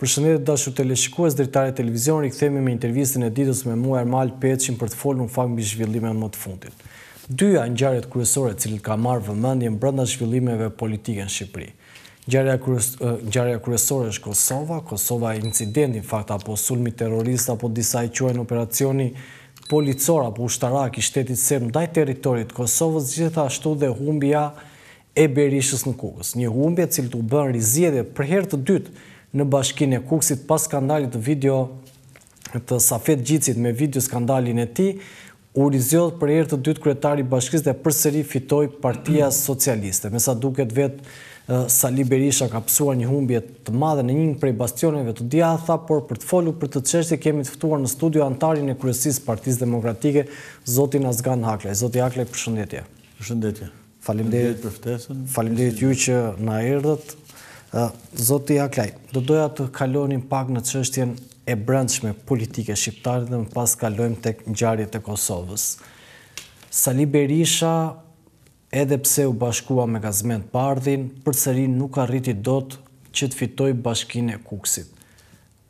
Përshëndetje të dashur teleshikues, Dritare Televizion, rikthehemi me intervistën e ditës me mua Ermal Peçin për të folur në fakt mbi zhvillimet më të fundit. Dy janë ngjarjet kryesore të cilët kanë marrë vëmendjen brenda zhvillimeve politike në Shqipëri. Ngjarja kryesore është Kosova, Kosova incidenti në fakt apo sulmi terrorist apo disa e quajnë operacioni policor apo ushtarak i shtetit serb ndaj territorit të Kosovës gjithashtu dhe humbja e Berishës në Kukës. Një humbje e cila u bënë rizgjedhje për herë të dytë në bashkinë e Kukësit pas skandalit të video të Safet Gjicit me video skandalin e tij U rizgjodh për herë të dytë kryetari i bashkisë dhe përsëri fitoi Partia Socialiste. Me sa duket vetë Sali Berisha ka pësuar një humbje të madhe në njërin prej bastioneve të djathta, por për të folur për këtë çështje kemi të ftuar në studio anëtarin e kryesisë së Partisë Demokratike, zotin Azgan Haklaj. Zoti Haklaj, përshëndetje. Përshëndetje. Faleminderit për ftesën. Faleminderit ju që na erdhët. Zoti Haklaj, do doja të kalonim pak në çështjen e brendshme politike shqiptare dhe më pas kalojmë tek ngjarjet e Kosovës. Sali Berisha edhe pse u bashkua me Gazment Bardhin, përsëri nuk arriti dot që të fitojë bashkinë e Kukësit.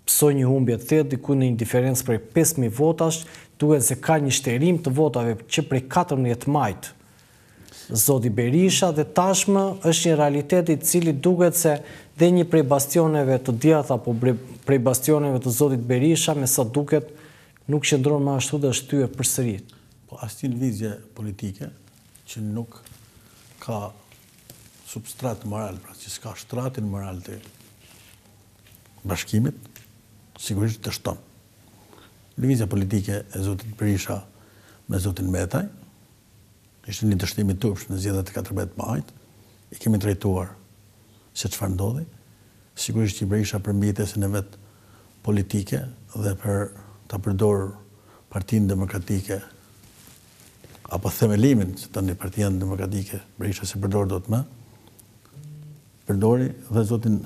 pësoi një humbje të thellë diku në një diferencë prej pesë mijë votash, duket se ka një shterim të votave që prej katërmbëdhjetë majit te zoti Berisha dhe tashmë është një realitet i cili duket se dhe një prej bastioneve të djathtë apo prej bastioneve të zotit Berisha me sa duket nuk qëndron më ashtu dhe është thyer përsëri. Po asnjë lëvizje politike që nuk ka substrat moral, pra që s'ka shtratin moral të Bashkimit, sigurisht dështon. Lëvizja politike e zotit Berisha me zotin Metaj, ishte një dështim i turpshëm në zgjedhjet e katërmbëdhjetë majit, e kemi trajtuar se çfarë ndodhi. Sigurisht që Berisha për mbijetesën e vet politike dhe për ta përdorur Partinë Demokratike apo Rithemelimin, se tani Partia Demokratike Berisha s'e përdor dot më, Përdori dhe zotin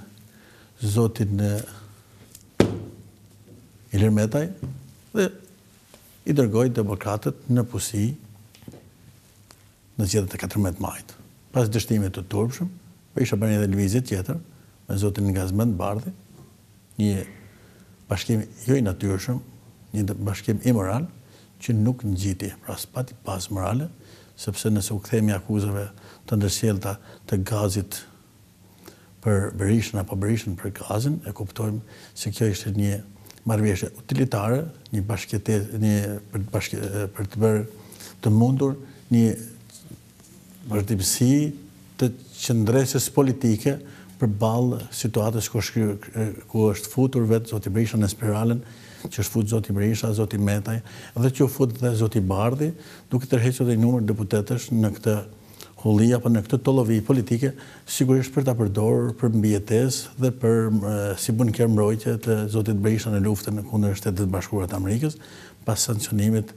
zotin Ilir Metaj dhe i dërgoi demokratët në pusi në zgjedhjet e 14 majit. Pas dështimit të turpshëm, Berisha bëri edhe lëvizje tjetër me zotin Gazment Bardhi, Një bashkim jo i natyrshëm, një bashkim imoral që nuk ngjiti, pra s'pati bazë morale, sepse nëse u kthehemi akuzave të ndërsjellta të Gazit për Berishën apo Berishën për Gazin, e kuptojmë se kjo ishte një marrëveshje utilitare, një bashkëjetesë, një për të bërë të mundur një vazhdimësi të qëndresës politike përballë situatës ku është futur vetë zoti Berisha në spiralen që është fut zoti Berisha, zoti Meta dhe që u fut dhe zoti Bardhi, duke tërhequr një numër deputetësh në këtë hulli apo në këtë tollovi politike, sigurisht për ta përdorur për mbijetesë dhe për si bunker mbrojtje të zotit Berisha në luftën kundër Shteteve Bashkuara të Amerikës pas sanksionimit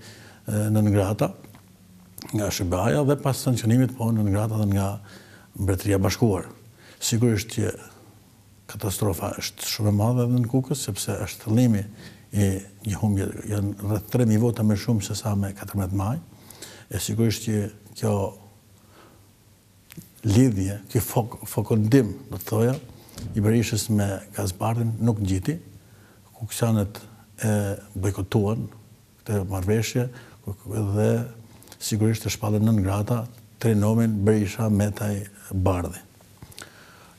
non grata. nga SHBA-ja dhe pas sanksionimit po non grata dhe nga Mbretëria e Bashkuar. Sigurisht që katastrofa është shumë e madhe edhe në Kukës, sepse është thellimi i një humbje, janë rreth 3.000 vota më shumë se sa me 14 maj, e sigurisht që kjo lidhje, kjo fek, fekondim, do të thoja, i Berishës me Gaz Bardhin nuk ngjiti, kuksianët e bojkotuan, Këtë marrëveshje dhe sigurisht e shpallën non grata trinomin Berisha, Meta, Bardhi.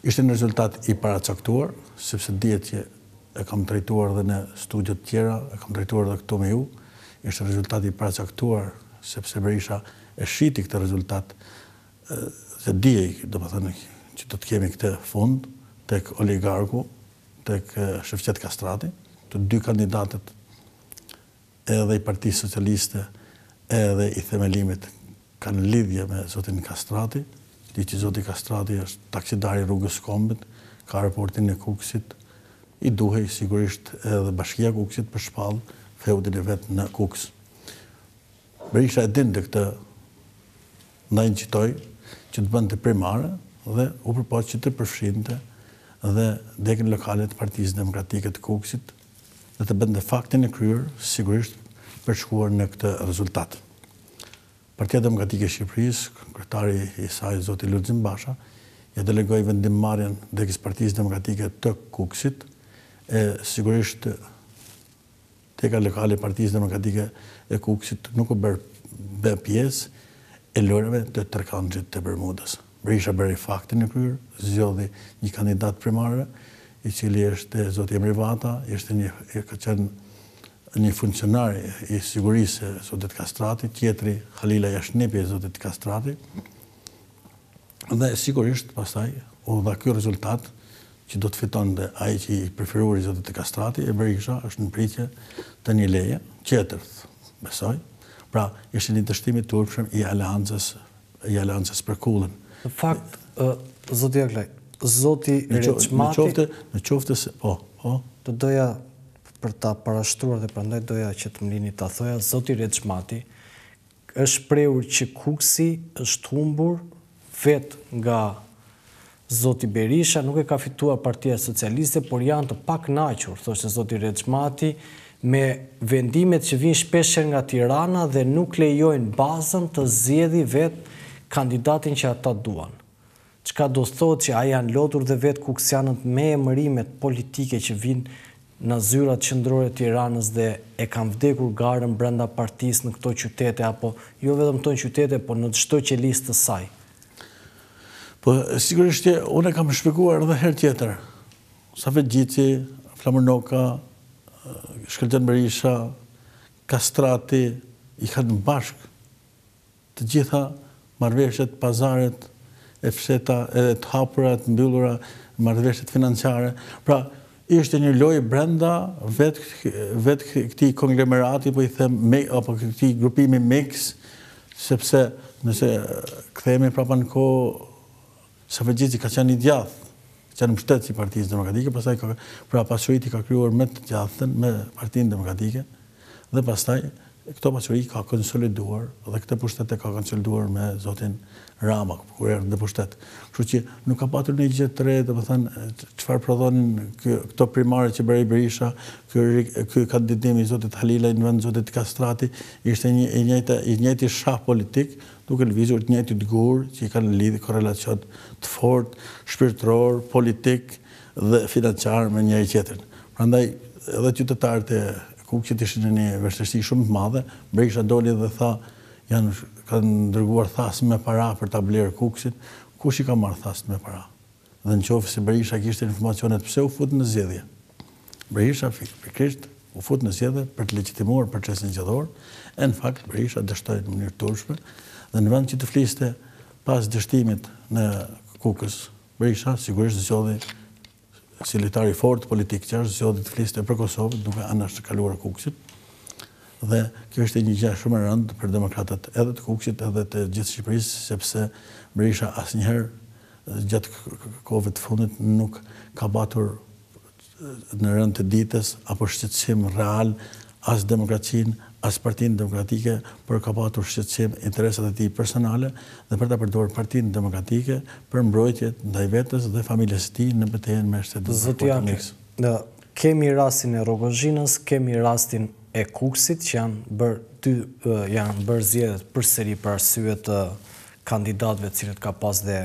Ishte një rezultat i paracaktuar, sepse dihet që e kam trajtuar dhe në studio të tjera, e kam trajtuar dhe këtu me ju, ishte rezultat i paracaktuar, sepse Berisha e shiti këtë rezultat dhe dihej, domethënë, që do të kemi këtë fund tek oligarku, tek Shefqet Kastrati, të dy kandidatët edhe i Partisë Socialiste edhe i Themelimit kanë lidhje me zotin Kastrati, di që zoti Kastrati është taksidari rrugës së kombit, ka aeroportin e Kukësit, i duhej sigurisht edhe bashkia Kukësit për t'shpallë feudin e vet në Kukës. Berisha e dinte këtë, ndaj nxitoi që të bënte primare dhe u përpoq që të përfshinte dhe degën lokale të Partisë Demokratike të Kukësit, dhe të bënte faktin e kryer sigurisht për të shkuar në këtë rezultat. Partia Demokratike e Shqipërisë, kryetari i saj zoti Lulzim Basha, ia delegoi vendimmarrjen degës së Partisë Demokratike të Kukësit e sigurisht dega lokale e Partisë Demokratike e Kukësit nuk u bërë, bë pjesë e lojërave të trekëndëshit të Bermudës. Berisha bëri faktin e kryer, zgjodhi një kandidat primareve, i cili ishte zoti Emin Vata, ishte një, ka qenë një funksionar i sigurisë së zotit Kastrati, tjetri Halilaj është nipi i zotit Kastrati, dhe sigurisht pastaj u dha ky rezultat që do të fitonte ai që i preferuar i zotit Kastrati, e Berisha është në pritje të një leje tjetër, besoj, pra ishte një dështim i turpshëm i aleancës Ja lanë që spekulën. Në fakt, zoti Aglaj, zoti Rexhmati... Në qoftë se, po, po. Do doja për ta parashtruar dhe prandaj doja që të më lini ta thoja, zoti Rexhmati është shprehur që Kukësi është humbur vetë nga Zoti Berisha nuk e ka fituar Partia Socialiste, por janë të pakënaqur, thoshte zoti Rexhmati, me vendimet që vijnë shpeshherë nga Tirana dhe nuk lejojnë bazën të zgjedhi vetë kandidatin që ata duan. Çka do të thotë që a janë lodhur dhe vetë kuksianët me emërimet politike që vijnë nga zyrat qendrore të Tiranës dhe e kanë vdekur garën brenda partisë në këto qytete apo jo vetëm këto qytete, por në çdo qelisë të saj. Po, sigurisht që unë e kam shpjeguar edhe herë tjetër. Safet Gjici, Flamur Noka, Shkëlzen Berisha, Kastrati, i kanë bashkë të gjitha marrëveshjet, pazaret e fshehta, edhe të hapura, të mbyllura, marrëveshjet financiare. Pra, Ishte një lojë brenda vet vet këtij konglomerati, po i themi apo këtij grupimi miks, sepse nëse kthehemi prapa në kohë Safet Gjici ka qenë i djathtë, ka qenë mbështetës i Partisë Demokratike, pastaj pra pasuritë i ka krijuar me të djathtën, me Partinë Demokratike, Dhe pastaj këto pasuri i ka konsoliduar dhe këtë pushtet e ka konsoliduar me zotin Rama kur erdhi në pushtet. Kështu që nuk ka patur një gjë të re, domethënë çfarë prodhonin këto primare që bëri Berisha, ky ky kandidim i zotit Halilaj në vend të zotit Kastrati ishte një i njëjta i njëjti shah politik duke lëvizur të njëjtit gurë që i kanë lidhë korrelacion të fortë shpirtëror, politik, dhe financiar me njëri tjetrin. Prandaj edhe qytetarët e Kukësit ishin në një vështirësi shumë të madhe. Berisha doli dhe tha, janë kanë dërguar thasë me para për ta blerë Kukësin. Kush i ka marrë thasët me para? Dhe në qoftë se Berisha kishte informacionet pse u fut në zgjedhje? Berisha pikërisht u fut në zgjedhje për të legjitimuar procesin zgjedhor, e në fakt Berisha dështoi në mënyrë të turpshme dhe në vend që të fliste pas dështimit në Kukës, Berisha sigurisht zgjodhi si litar i fortë politik që është, zgjodhi të fliste për Kosovën duke anashkaluar Kukësin dhe kjo është një gjë shumë e rëndë për demokratët edhe të Kukësit edhe të gjithë Shqipërisë sepse Berisha asnjëherë gjatë kohëve të fundit nuk ka patur në rend të ditës apo shqetësim real as demokracinë, as Partinë Demokratike, por ka patur shqetësim interesat e tij personale dhe për ta përdorur Partinë Demokratike për mbrojtje ndaj vetes dhe familjes së tij në betejën me shtetin. Zoti Jaki, kemi rastin e Rrogozhinës, kemi rastin e Kukësit që janë bërë dy janë bërë zgjedhjet përsëri për arsye të kandidatëve të cilët ka pas dhe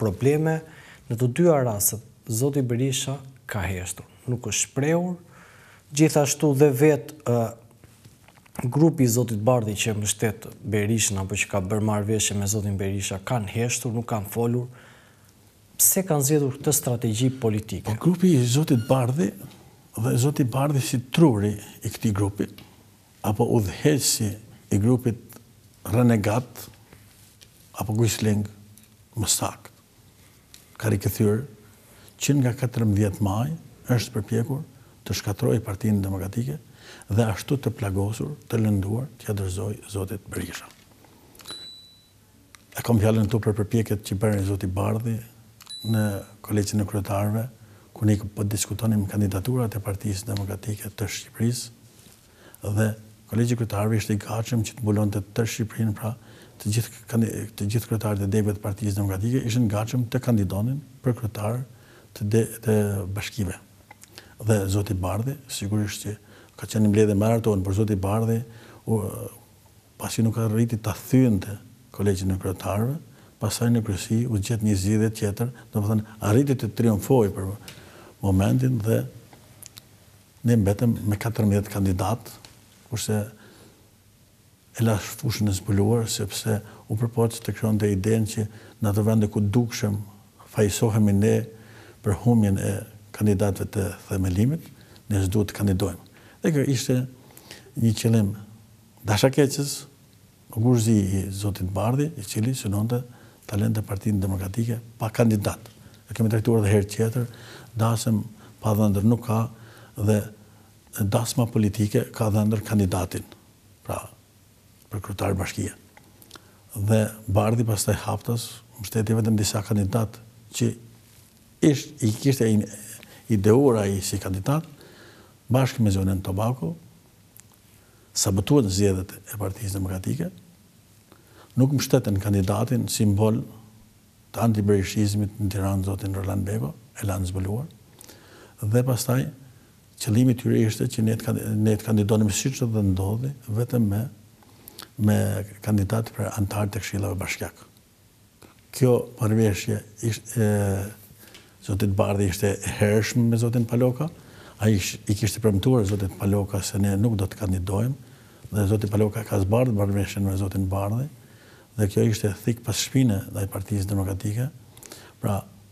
Probleme në të dyja rastet zoti Berisha ka heshtur, nuk është shprehur, gjithashtu dhe vetë grupi i zotit Bardhi që e mbështet Berishën apo që ka bërë marrëveshje me zotin Berisha kanë heshtur, nuk kanë folur. Pse kanë zgjedhur këtë strategji politike? Po grupi i zotit Bardhi dhe zoti Bardhi si truri i këtij grupi, apo udhëheqësi i grupit renegat apo kuisling, më saktë, ka rikthyer, që nga katërmbëdhjetë maji është përpjekur të shkatërrojë Partinë Demokratike dhe ashtu të plagosur, të lënduar, t'ia dorëzojë zotit Berisha. E kam fjalën këtu për përpjekjet që bëri zoti Bardhi në Kolegjin e Kryetarëve, kur ne po diskutonim kandidaturat e Partisë Demokratike të Shqipërisë dhe Kolegji i Kryetarëve ishte i gatshëm që të mbulonte tërë Shqipërinë, pra të gjithë të gjithë kryetarët e degëve të Partisë Demokratike ishin të gatshëm të kandidonin për kryetarë të de, të bashkive. Dhe zoti Bardhi sigurisht që ka qenë mbledhje e maratonë, por zoti Bardhi u, Pasi nuk arriti ta thyente Kolegjin e Kryetarëve, pastaj në kryesi u gjet një zgjidhje tjetër, domethënë arriti të triumfojë për momentin dhe ne mbetëm me katërmbëdhjetë kandidatë, kurse e la fushën e zbuluar sepse u përpoq të krijonte idenë që në ato vende ku dukshëm fajësohemi ne për humbjen e kandidatëve të themelimit, ne s'duhet të kandidojmë. Dhe kjo ishte një qëllim Dashakeqës, ogurzi i zotit Bardhi, i cili synonte ta linte Partinë Demokratike pa kandidat. E kemi trajtuar edhe herë tjetër, dasëm pa dhëndër nuk ka dhe dasma politike ka dhëndër kandidatin, pra për kryetar bashkie. Dhe Bardhi pastaj haptas mbështeti vetëm disa kandidatë që ish, i kishte ideuar ai si kandidat, bashkë me zonjën Tabaku, Sabotuan zgjedhjet e Partisë Demokratike, nuk mbështetën kandidatin simbol të antiberishizmit në Tiranë zotin Roland Bejko, e lanë zbuluar, dhe pastaj qëllimi i tyre ishte që ne të ne të kandidonim siç dhe ndodhi vetëm me me kandidatë për anëtarë të këshillave bashkiakë. Kjo marrëveshje ishte, zotit Bardhi ishte e hershme me zotin Paloka. Ai i kishte premtuar zotit Paloka se ne nuk do të kandidojmë dhe zoti Paloka e ka zbardh marrëveshjen me zotin Bardhi dhe kjo ishte thikë pas shpine ndaj Partisë Demokratike. Pra,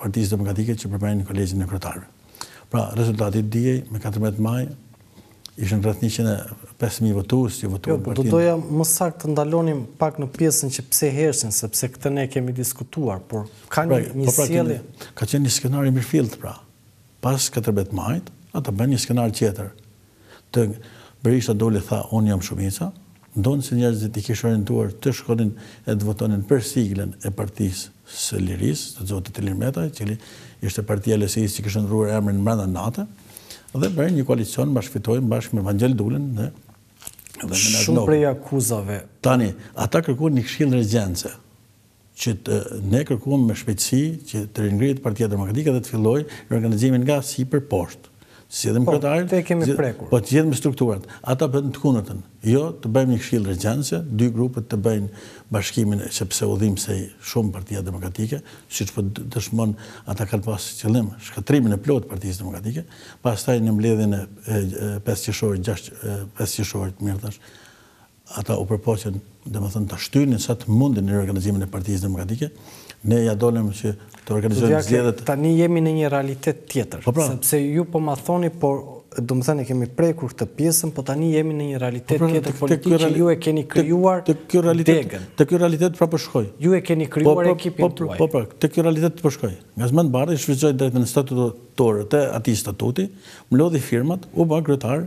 Partisë Demokratike që përbënin Kolegjin e Kryetarëve. Pra, rezultati dihej, më katërmbëdhjetë maj, ishin rreth njëqind e pesë mijë votues që votuan partinë. Jo, po do doja më saktë të ndalonim pak në pjesën që pse heshtin, sepse këtë ne kemi diskutuar, por ka një pra, po pra, sjellje. Ka qenë një skenar i mirëfilltë, pra. Pas katërmbëdhjetë majit, ata bënë një skenar tjetër. Berisha doli tha unë jam shumica, ndonëse njerëzit i kish orientuar të shkonin e të votonin për siglën e Partisë së Lirisë, të zotit Ilir Meta, i cili ishte partia e LSI-së që kishte ndrruar emrin mbrenda nate, dhe bëri një koalicion Bashkë Fitojmë bashkë me Vangjel Dulën dhe Agron Dukën. Shumë prej akuzave. Tani, ata kërkuan një këshill regjence. që ne kërkuam me shpejtësi që të ringrihet Partia Demokratike dhe të fillojë riorganizimin nga sipër poshtë. Të zgjedhim po, kryetarin, e kemi prekur. Po të zgjedhim strukturat. Ata bënë të kundërtën. Jo, të bëjmë një këshill regjence, dy grupet të bëjnë bashkimin sepse u dëmtua shumë Partia Demokratike, siç po dëshmon ata kanë pas qëllim shkatrimin e plotë Partisë Demokratike, pastaj në mbledhjen e 5 qershorit, 6 5 qershorit, mirë thashë, Ata u përpoqën, domethënë, ta shtynin sa të mundin riorganizimin e Partisë Demokratike. Ne ia dolëm që të organizojmë zgjedhjet. Zoti Akil, tani jemi në një realitet tjetër, sepse ju po ma thoni, por, domethënë, e kemi prekur këtë pjesën, po tani jemi në një realitet tjetër politik që ju e keni krijuar degën. Te ky realitet pra po shkoj. Ju e keni krijuar ekipin tuaj. Po, po, po, te ky realitet po shkoj. Gazmend Bardhi shfrytëzoi të drejtën statutore të atij statuti, mblodhi firmat, u bë kryetar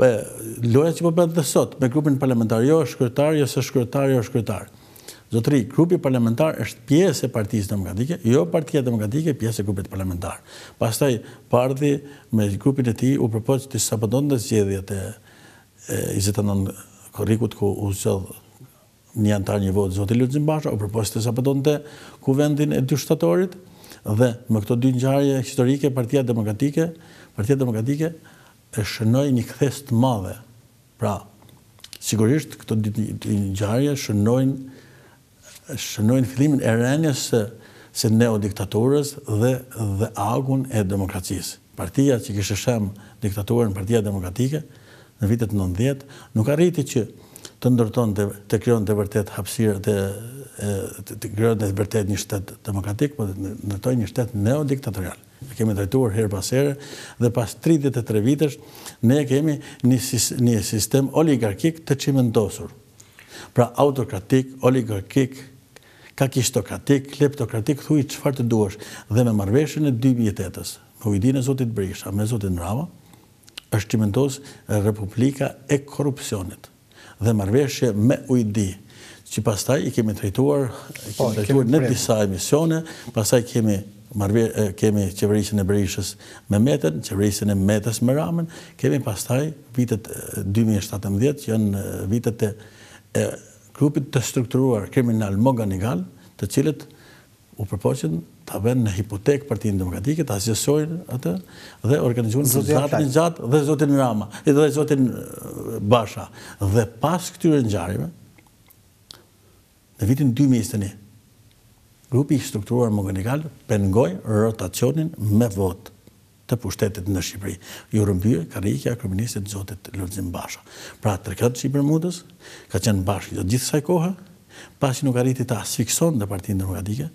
Po loja që po bëhet dhe sot me grupin parlamentar, jo është kryetar, jo s'është kryetar, jo është kryetar. Zotëri, grupi parlamentar është pjesë e Partisë Demokratike, jo Partia Demokratike pjesë e grupit parlamentar. Pastaj Bardhi me grupin e tij u përpoq të sabotonte zgjedhjet e 29 korrikut ku u zgjodh Një anëtar një votë, zoti Lulzim Basha u përpoq të sabotonte Kuvendin e dy shtatorit dhe me këto dy ngjarje historike Partia Demokratike Partia Demokratike e shënoi një kthesë të madhe. Pra, sigurisht këto dy ngjarje shënojnë shënojnë fillimin e rënies së së neodiktaturës dhe dhe agun e demokracisë. Partia që kishte shemb diktaturën, Partia Demokratike, në vitet nëntëdhjetë, nuk arriti që të ndërtonte, të krijonte vërtet hapësirë dhe të krijonte vërtet një shtet demokratik, por të ndërtoi një shtet neodiktatorial. E kemi trajtuar herë pas here dhe pas 33 vitesh ne kemi një, një sistem oligarkik të çimentosur. Pra autokratik, oligarkik, Kakistokratik, kleptokratik, thuaj çfarë të duash, dhe me marrëveshjen e dy mijë e tetës, me ujdinë e zotit Berisha, me zotin Rama, është çimentuar republika e korrupsionit, dhe marrëveshje me ujdi, që pastaj i kemi trajtuar, i kemi trajtuar në disa emisione, pastaj kemi kemi qeverisjen e Berishës me Metën, qeverisjen e Metës me Ramën, kemi pastaj vitet dy mijë e shtatëmbëdhjetë që janë vitet e grupit të strukturuar kriminal Moganigal, të cilët u përpoqën ta vënë në hipotekë Partinë Demokratike, ta zgjesojnë atë dhe organizuan për zotin Gjata dhe zotin Rama, dhe zotin Basha. Dhe pas këtyre ngjarjeve, në vitin 2021, grupi i strukturuar Moganigal pengoi rotacionin me votë. të pushtetit në Shqipëri iu rrëmbye karrika e kryeministrit zotit Lulzim Basha. Pra trekëndëshi i Bermudës ka qenë bashkë gjatë gjithë kësaj kohe, pasi nuk arriti të asfiksonte Partinë Demokratike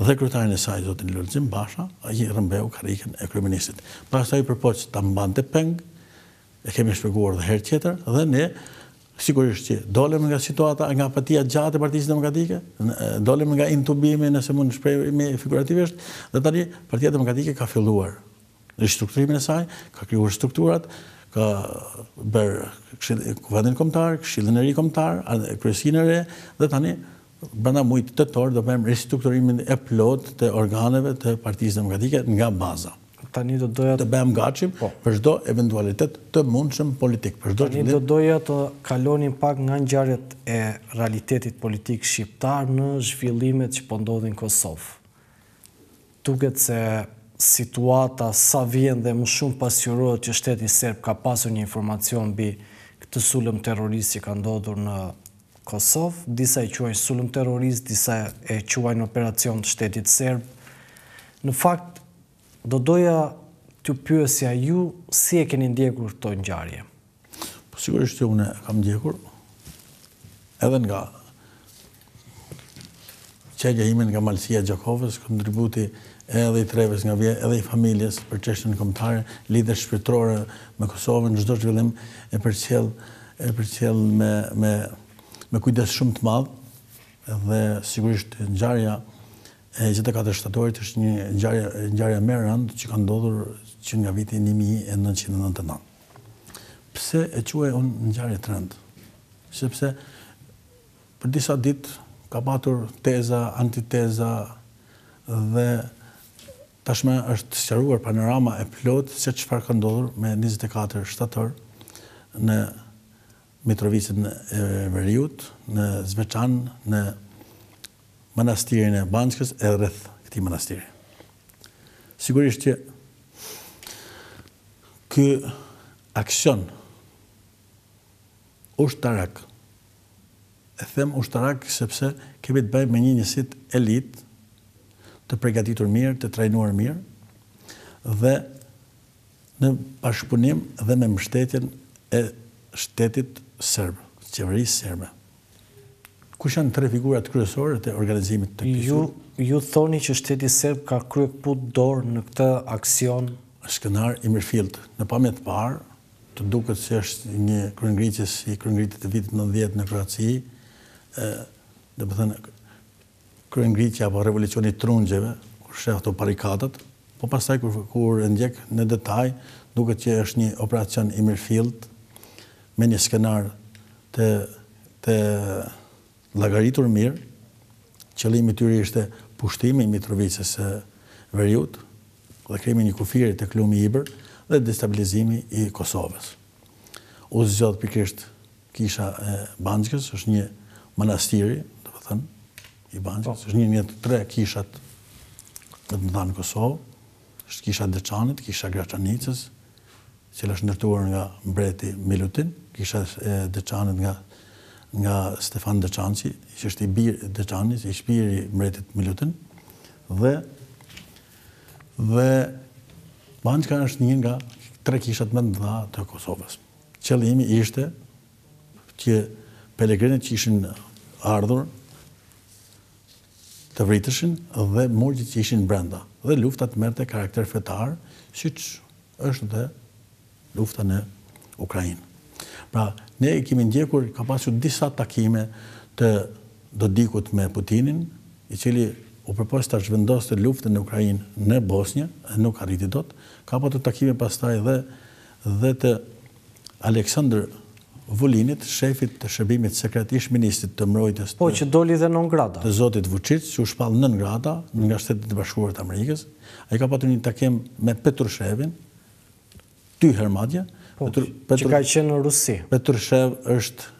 dhe kryetarin e saj zotin Lulzim Basha, ai rrëmbeu karrikën e kryeministrit. Pastaj u përpoq ta mbante peng E kemi shpjeguar dhe herë tjetër dhe ne sigurisht që dolëm nga situata, nga apatia e gjatë e Partisë Demokratike, dolëm nga intubimi, nëse mund të shprehemi figurativisht, dhe tani Partia Demokratike ka filluar ristrukturimin e saj, ka krijuar strukturat, ka bërë Kuvendin Kombëtar, Këshillin e Ri Kombëtar, Kryesinë e Re dhe tani Brenda muajit tetor do bëjmë ristrukturimin e plotë të organeve të Partisë Demokratike nga baza. Tani do doja të bëhemi të gatshëm për çdo eventualitet të mundshëm politik, për çdo qëllim. Tani do doja të kalonim pak nga ngjarjet e realitetit politik shqiptar në zhvillimet që po ndodhin në Kosovë. Duket se situata sa vjen dhe më shumë pasqyrohet që shteti serb ka pasur një informacion mbi këtë sulëm terrorist që ka ndodhur në Kosovë. Disa e quajnë sulëm terrorist, disa e quajnë operacion të shtetit serb. Në fakt, do doja t'ju pyesja ju si e keni ndjekur këto ngjarje? Po sigurisht që unë kam ndjekur edhe nga origjina ime nga Malësia e Gjakovës, kontributi edhe i trevës nga vij, edhe i familjes për çështjen kombëtare, lidhjet shpirtërore me Kosovën, çdo zhvillim e përcjell, e përcjell me, me, me kujdes shumë të madh, dhe sigurisht ngjarja e njëzet e katër shtatorit është një ngjarja, ngjarja më e rëndë që ka ndodhur që nga viti 1999. Pse e quaj unë ngjarje të rëndë? Sepse për disa ditë ka patur teza, antiteza dhe tashmë është sqaruar panorama e plotë se çfarë ka ndodhur më 24 shtator në Mitrovicën e Veriut, në Zveçan, në Manastirin e Banjskës e rreth këtij manastiri. Sigurisht që ky aksion ushtarak, e them ushtarak sepse kemi të bëjmë me një njësit elit të pregatitur mirë, të trajnuar mirë, dhe Në bashkëpunim dhe me mbështetjen e shtetit serb, qeverisë serbe. Kush janë tre figurat kryesore të organizimit të këtij sulmi? Ju thoni që shteti serb ka kryekëput dorë në këtë aksion? Skenar i mirëfilltë. Në pamje të parë, të duket se është një kryengritje si kryengritjet e vitit nëntëdhjetë në Kroaci, domethënë Kryengritja apo revolucioni i trungjeve, kur sheh ato barikadat, po pastaj kur e ndjek në detaj, duket që është një operacion i mirëfilltë, me një skenar të të llogaritur mirë. Qëllimi i tyre ishte pushtimi i Mitrovicës së Veriut dhe krijimi i një kufiri tek lumi Ibër dhe destabilizimi i Kosovës. U zgjodh pikërisht Kisha e Banjskës është një manastiri, do të thënë, i Banjskës, po. është një nga tre kishat më të mëdha në Kosovë, është kisha Deçanit, kisha Graçanicës, që është ndërtuar nga mbreti Milutin, kisha e Deçanit nga nga Stefan Deçanski, që është i bir Deçanit, ish i biri mbretit Milutin, dhe dhe Banjska është një nga tre kishat më të mëdha të Kosovës. Qëllimi ishte që pelegrinët që ishin ardhur të vriteshin dhe murgjit që ishin brenda dhe lufta të merrte karakter fetar, siç është dhe lufta në Ukrainë. Pra, ne i kemi ndjekur, ka pasur disa takime të Dodikut me Putinin, i cili u përpoq ta zhvendoste luftën në Ukrainë në Bosnjë, nuk arriti dot, ka patur takime pastaj dhe dhe të Aleksandër Vulinit, shefit të shërbimit sekret, ish-ministrit të mbrojtjes Po që doli dhe non grata. të zotit Vuçiç, që u shpall non grata nga Shtetet e Bashkuara të Amerikës. Ai ka patur një takim me Petrushevin, dy herë madje. Po, që ka qenë në Rusi. Petrushev është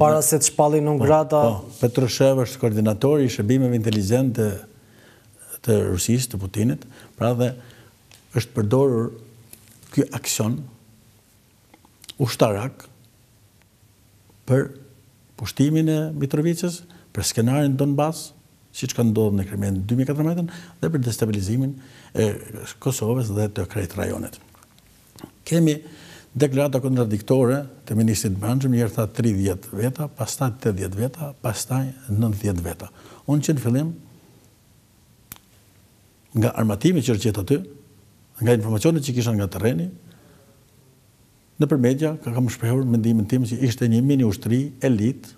Para se të shpallej non grata. Po, po. Petrushev është koordinatori i shërbimeve inteligjente të Rusisë, të Putinit, pra dhe është përdorur ky aksion ushtarak për pushtimin e Mitrovicës, për skenarin Donbas, siç ka ndodhur në Krime në dy mijë e katërmbëdhjetë, dhe për destabilizimin e Kosovës dhe të krejt rajonit. Kemi deklarata kontradiktore të ministrit të Brendshëm, një herë tha 30 veta, pastaj 80 veta, pastaj 90 veta. Unë që në fillim Nga armatimi që është gjetë aty, nga informacionet që kisha nga terreni, nëpër media ka kam shprehur mendimin tim që ishte një mini ushtri elit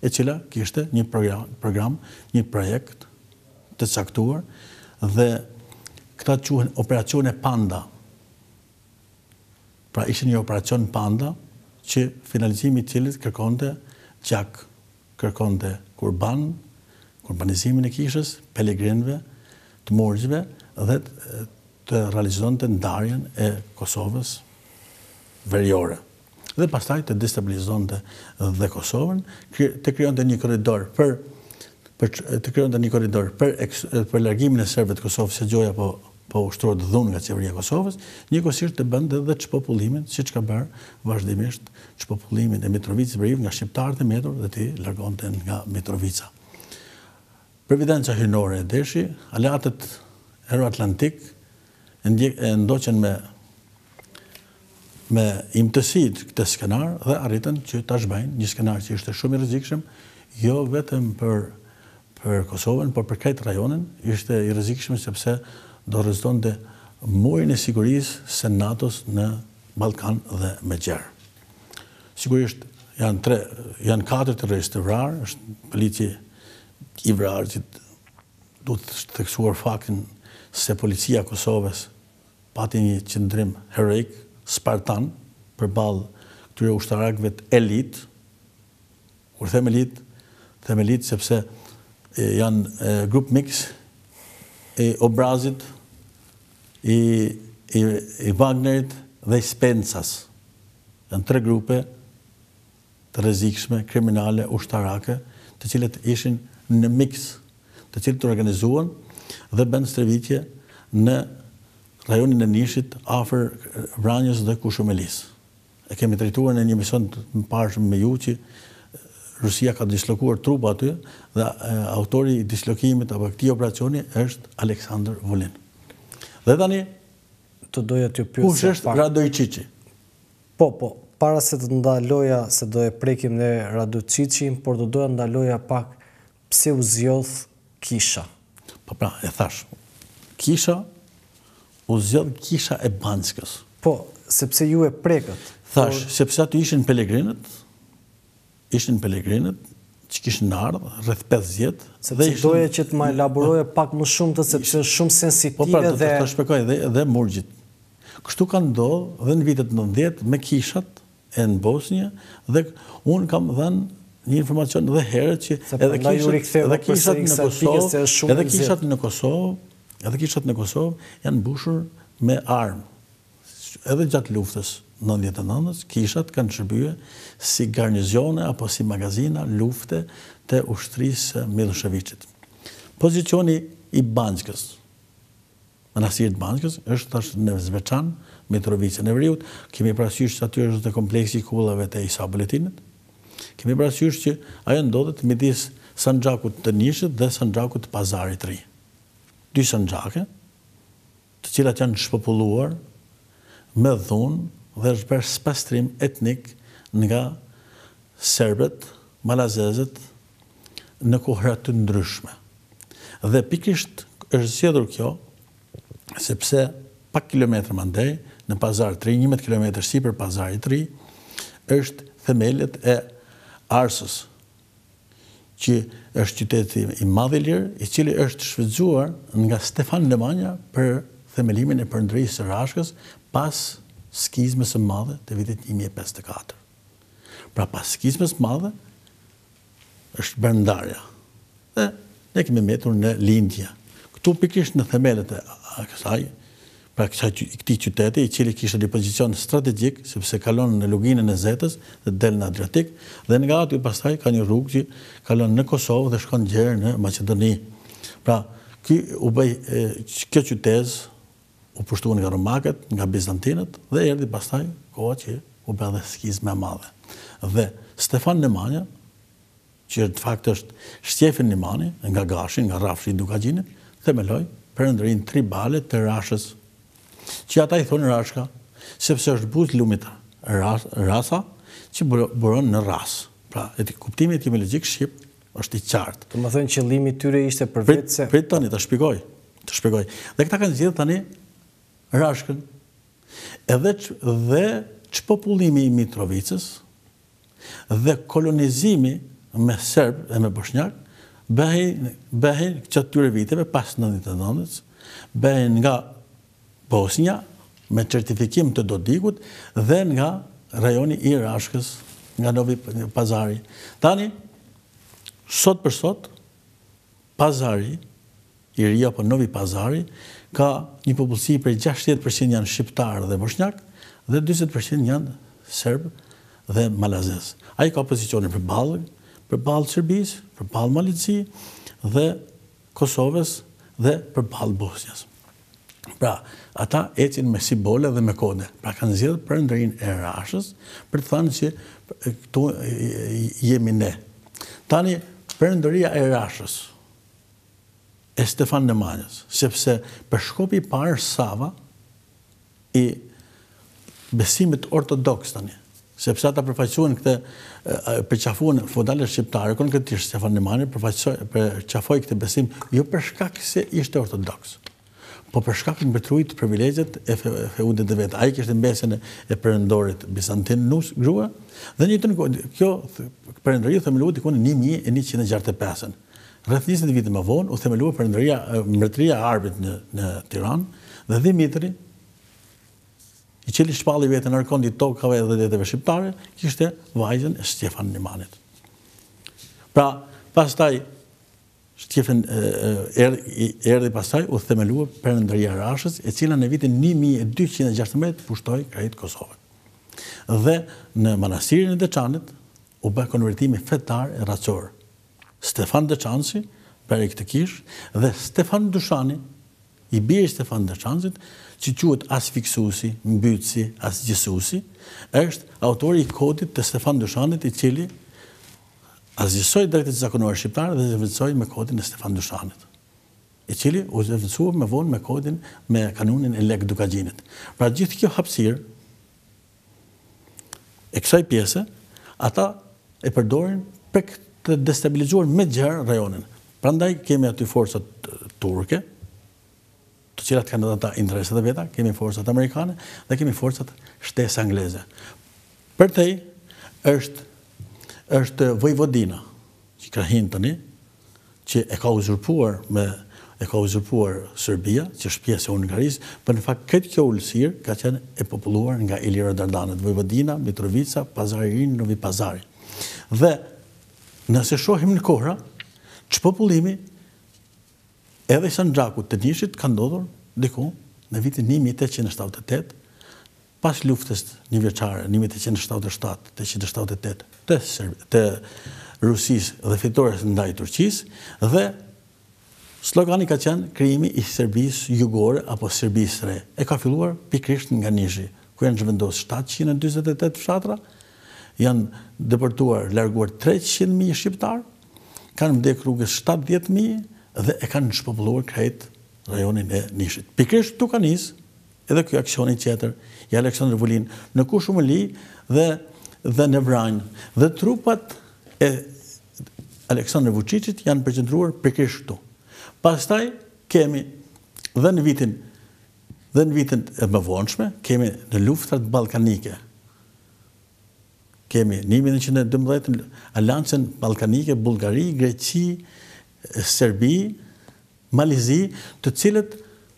e cila kishte një program, një projekt të caktuar dhe këta quhen operacione panda. Pra ishte një operacion panda që finalizimi i cilit kërkonte gjak kërkonte kurban, kurbanizimin e kishës, pelegrinëve, të murgjve dhe të realizonte ndarjen e Kosovës veriore dhe pastaj të destabilizonte dhe Kosovën, të krijonte një korridor për të krijonte një korridor për largimin e serbëve të Kosovës se gjoja po po ushtrohet dhunë nga Qeveria e Kosovës, njëkohësisht të bënte dhe çpopullimin, siç ka bërë vazhdimisht çpopullimin e Mitrovicës prej nga shqiptarët e mbetur dhe t'i largonte nga Mitrovica. Providenca hyjnore e deshi, aleatët euroatlantikë e ndoqën me me imtësi këtë skenar dhe arritën që ta zhbëjnë, një skenar që ishte shumë i rrezikshëm, jo vetëm për për Kosovën, por për krejt rajonin, ishte i rrezikshëm sepse do rrëzonte murin e sigurisë së NATO-s në Ballkan dhe më gjerë. Sigurisht janë tre, janë katër terroristë të vrarë, është polici i vrarë që duhet theksuar faktin se policia e Kosovës pati një qëndrim heroik, spartan, përballë këtyre ushtarakëve të elit, kur them elit, them elit sepse janë grup miks i Obrazit, i i Wagnerit dhe i Specnaz. Janë tre grupe, të rrezikshme, kriminale, ushtarake, të cilët ishin në miks, të cilët u organizuan dhe bënë stërvitje në rajonin e Nishit, afër Vranjës dhe Kurshumlisë. E kemi trajtuar në një emision të mëparshëm me ju që Rusia ka dislokuar trupa aty dhe autori i dislokimit apo këtij operacioni është Aleksandër Vulin. Dhe tani të doja t'ju pyesja kush është Radoiçiçi? Po po, para se të ndaloja se do e prekim ne Radoiçiçin, por do doja të ndaloja pak pse u zgjodh kisha. Po pra, e thashë, kisha u zgjodh kisha e Banjskës. Po, sepse ju e prekët. Thashë, sepse aty ishin pelegrinët, Ishin pelegrinët që kishin ardhë, rreth pesëdhjetë. Sepse doja që të më elaborojë pak më shumë sepse është shumë sensitive dhe... Po pra, do të të shpjegoj dhe murgjit. Kështu ka ndodhë dhe në vitet nëntëdhjetë me kishat në Bosnje dhe unë kam dhënë një informacion dhe herët që edhe kishat në Kosovë, edhe kishat në Kosovë, edhe kishat në Kosovë janë mbushur me armë. Edhe gjatë luftës nëntëdhjetë e nëntës, kishat kanë shërbyer si garnizone apo si magazina lufte të ushtrisë së Millosheviçit. Pozicioni i Banjskës, Manastirit të Banjskës, është tash në Zveçan, Mitrovicën e Veriut. Kemi parasysh se aty është dhe kompleksi i kullave të Isa Boletinit. Kemi parasysh që ajo ndodhet midis Sanxhakut të Nishit dhe Sanxhakut të Pazarit të Ri. Dy sanxhake, të cilat janë shpopulluar me dhunë dhe është bërë spastrim etnik nga serbët, malazezët në kohëra të ndryshme. Dhe pikërisht është zgjedhur kjo sepse pak kilometra më andej në Pazar të Ri, njëmbëdhjetë kilometër sipër Pazarit të Ri, është themelet e Arsës, që është qyteti i madh ilir, i cili është shfrytëzuar nga Stefan Nemanja për themelimin e Perandorisë së Rashkës pas Skizmës së Madhe të vitit një mijë e pesëqind e katër. Pra pas Skizmës së Madhe është bërë ndarja. Dhe ne kemi mbetur në lindje. Këtu pikërisht në themelet e kësaj pra këtij qyteti, i cili kishte një pozicion strategjik, sepse kalon në Luginën e Zetës dhe del në Adriatik, dhe nga aty pastaj ka një rrugë që kalon në Kosovë dhe shkon gjer në Maqedoni. Pra, ky u bë, kjo qytezë u pushtua nga romakët, nga bizantinët dhe erdhi pastaj koha që u bë edhe skizma e madhe. Dhe Stefan Nemanja, që në fakt është Shtjefën Nimani, nga Gashi, nga rrafshi i Dukagjinit, themeloi Perandorinë tribale të Rashës, që ata i thonë Rashka, sepse është buzë lumit Rasa, që buron në Rrasë. Pra, kuptimi etimologjik shqip është i qartë. Domethënë qëllimi i tyre ishte për vetë se... Prit tani, të shpjegoj, të shpjegoj. Dhe këta kanë zgjedhë tani rashkën. Edhe shpopullimi i Mitrovicës, Dhe kolonizimi me serbë dhe me boshnjakë bëhej bëhej gjatë këtyre viteve pas nëntëdhjetë e nëntës, bëhej nga Bosnja me certifikim të Dodikut dhe nga rajoni i Rashkës, nga Novi Pazari. Tani, sot për sot, Pazari i Ri apo Novi Pazari ka një popullsi prej gjashtëdhjetë për qind janë shqiptarë dhe boshnjakë dhe dyzet për qind janë serbë dhe malazezë. Ai ka pozicione përballë përballë Serbisë, përballë Malit të Zi dhe Kosovës dhe përballë Bosnjës. Pra, ata ecin me simbole dhe me kode. Pra kanë zgjedhë perandorinë e Rashës për të thënë që këtu jemi ne. Tani, perandoria e Rashës, e Stefan Nemanjës, sepse peshkopi i parë Sava, i besimit ortodoks tani, sepse ata përfaqësuan këtë përqafuan feudalët shqiptarë, konkretisht Stefan Nemani përfaqësoi përqafoi këtë besim jo për shkak se ishte ortodoks, po për shkak të mbrojtur privilegjet e feudit të vet. Ai kishte mbesën e perandorit bizantin nus grua dhe njëjtën kjo perandori u themelua dikund në 1165-ën. Rreth njëzet vite më vonë u themelua perandoria, mbretëria e Arbrit në në Tiranë dhe Dhimitri, i cili shpalli veten arkond i tokave dhe deteve shqiptare, kishte vajzën e Stjefan Nemanit. Pra, pastaj Stjefen erdhi pastaj u themelua Perandoria e Rashës, e cila në vitin 1216 pushtoi krejt Kosovën. Dhe në manastirin e Deçanit u bë konvertimi fetar e racor. Stefan Deçanski, bëri këtë kishë, dhe Stefan Dushani, i biri i Stefan Deçanskit, që quhet Asfiksuesi, Mbytësi, Asgjësuesi, është autori i kodit të Stefan Dushanit i cili asgjësoi drejtët zakonore shqiptare dhe zëvendësoi me kodin e Stefan Dushanit i cili u zëvendësua më vonë me kodin me kanunin e Lekë Dukagjinit. Pra gjithë kjo hapësirë e kësaj pjese, ata e përdorin për të destabilizuar më gjerë rajonin. Prandaj kemi aty forcat turke, të cilat kanë edhe ata interesat e veta, kemi forcat amerikane dhe kemi forcat shtesë angleze. Përtej është është Vojvodina, që krahinë tani, që e ka uzurpuar me e ka uzurpuar Serbia, që është pjesë e Hungarisë, por në fakt këtë kjo ulësirë ka qenë e populluar nga Iliro-Dardanët, Vojvodina, Mitrovica, Pazari i Ri, Novi Pazari. Dhe nëse shohim në kohra, çpopullimi edhe i Sanxhakut të Nishit ka ndodhur diku në vitin 1878, Pas luftës njëvjeçare një mijë e tetëqind e shtatëdhjetë e shtatë, tetëqind e shtatëdhjetë e tetë, të Rusisë dhe fitores ndaj Turqisë dhe Slogani ka qenë krijimi i Serbisë Jugore apo Serbisë së Re e ka filluar pikërisht nga Nishi, ku janë zhvendosë shtatëqind e dyzet e tetë fshatra, janë deportuar, larguar treqind mijë shqiptarë, kanë vdekë rrugës shtatëdhjetë mijë dhe e kanë shpopulluar krejt rajonin e Nishit. Pikërisht këtu ka nisë Edhe ky aksioni tjetër i Aleksandër Vulin në Kurshumëli dhe dhe në Vranjë dhe trupat e Aleksandër Vuçiçit janë përqendruar pikërisht këtu. Pastaj kemi dhe në vitin dhe në vitin e më vonshme kemi në luftrat ballkanike. Kemi 1912 Aleancën Ballkanike Bullgari, Greqi, Serbi, Malizi, të cilat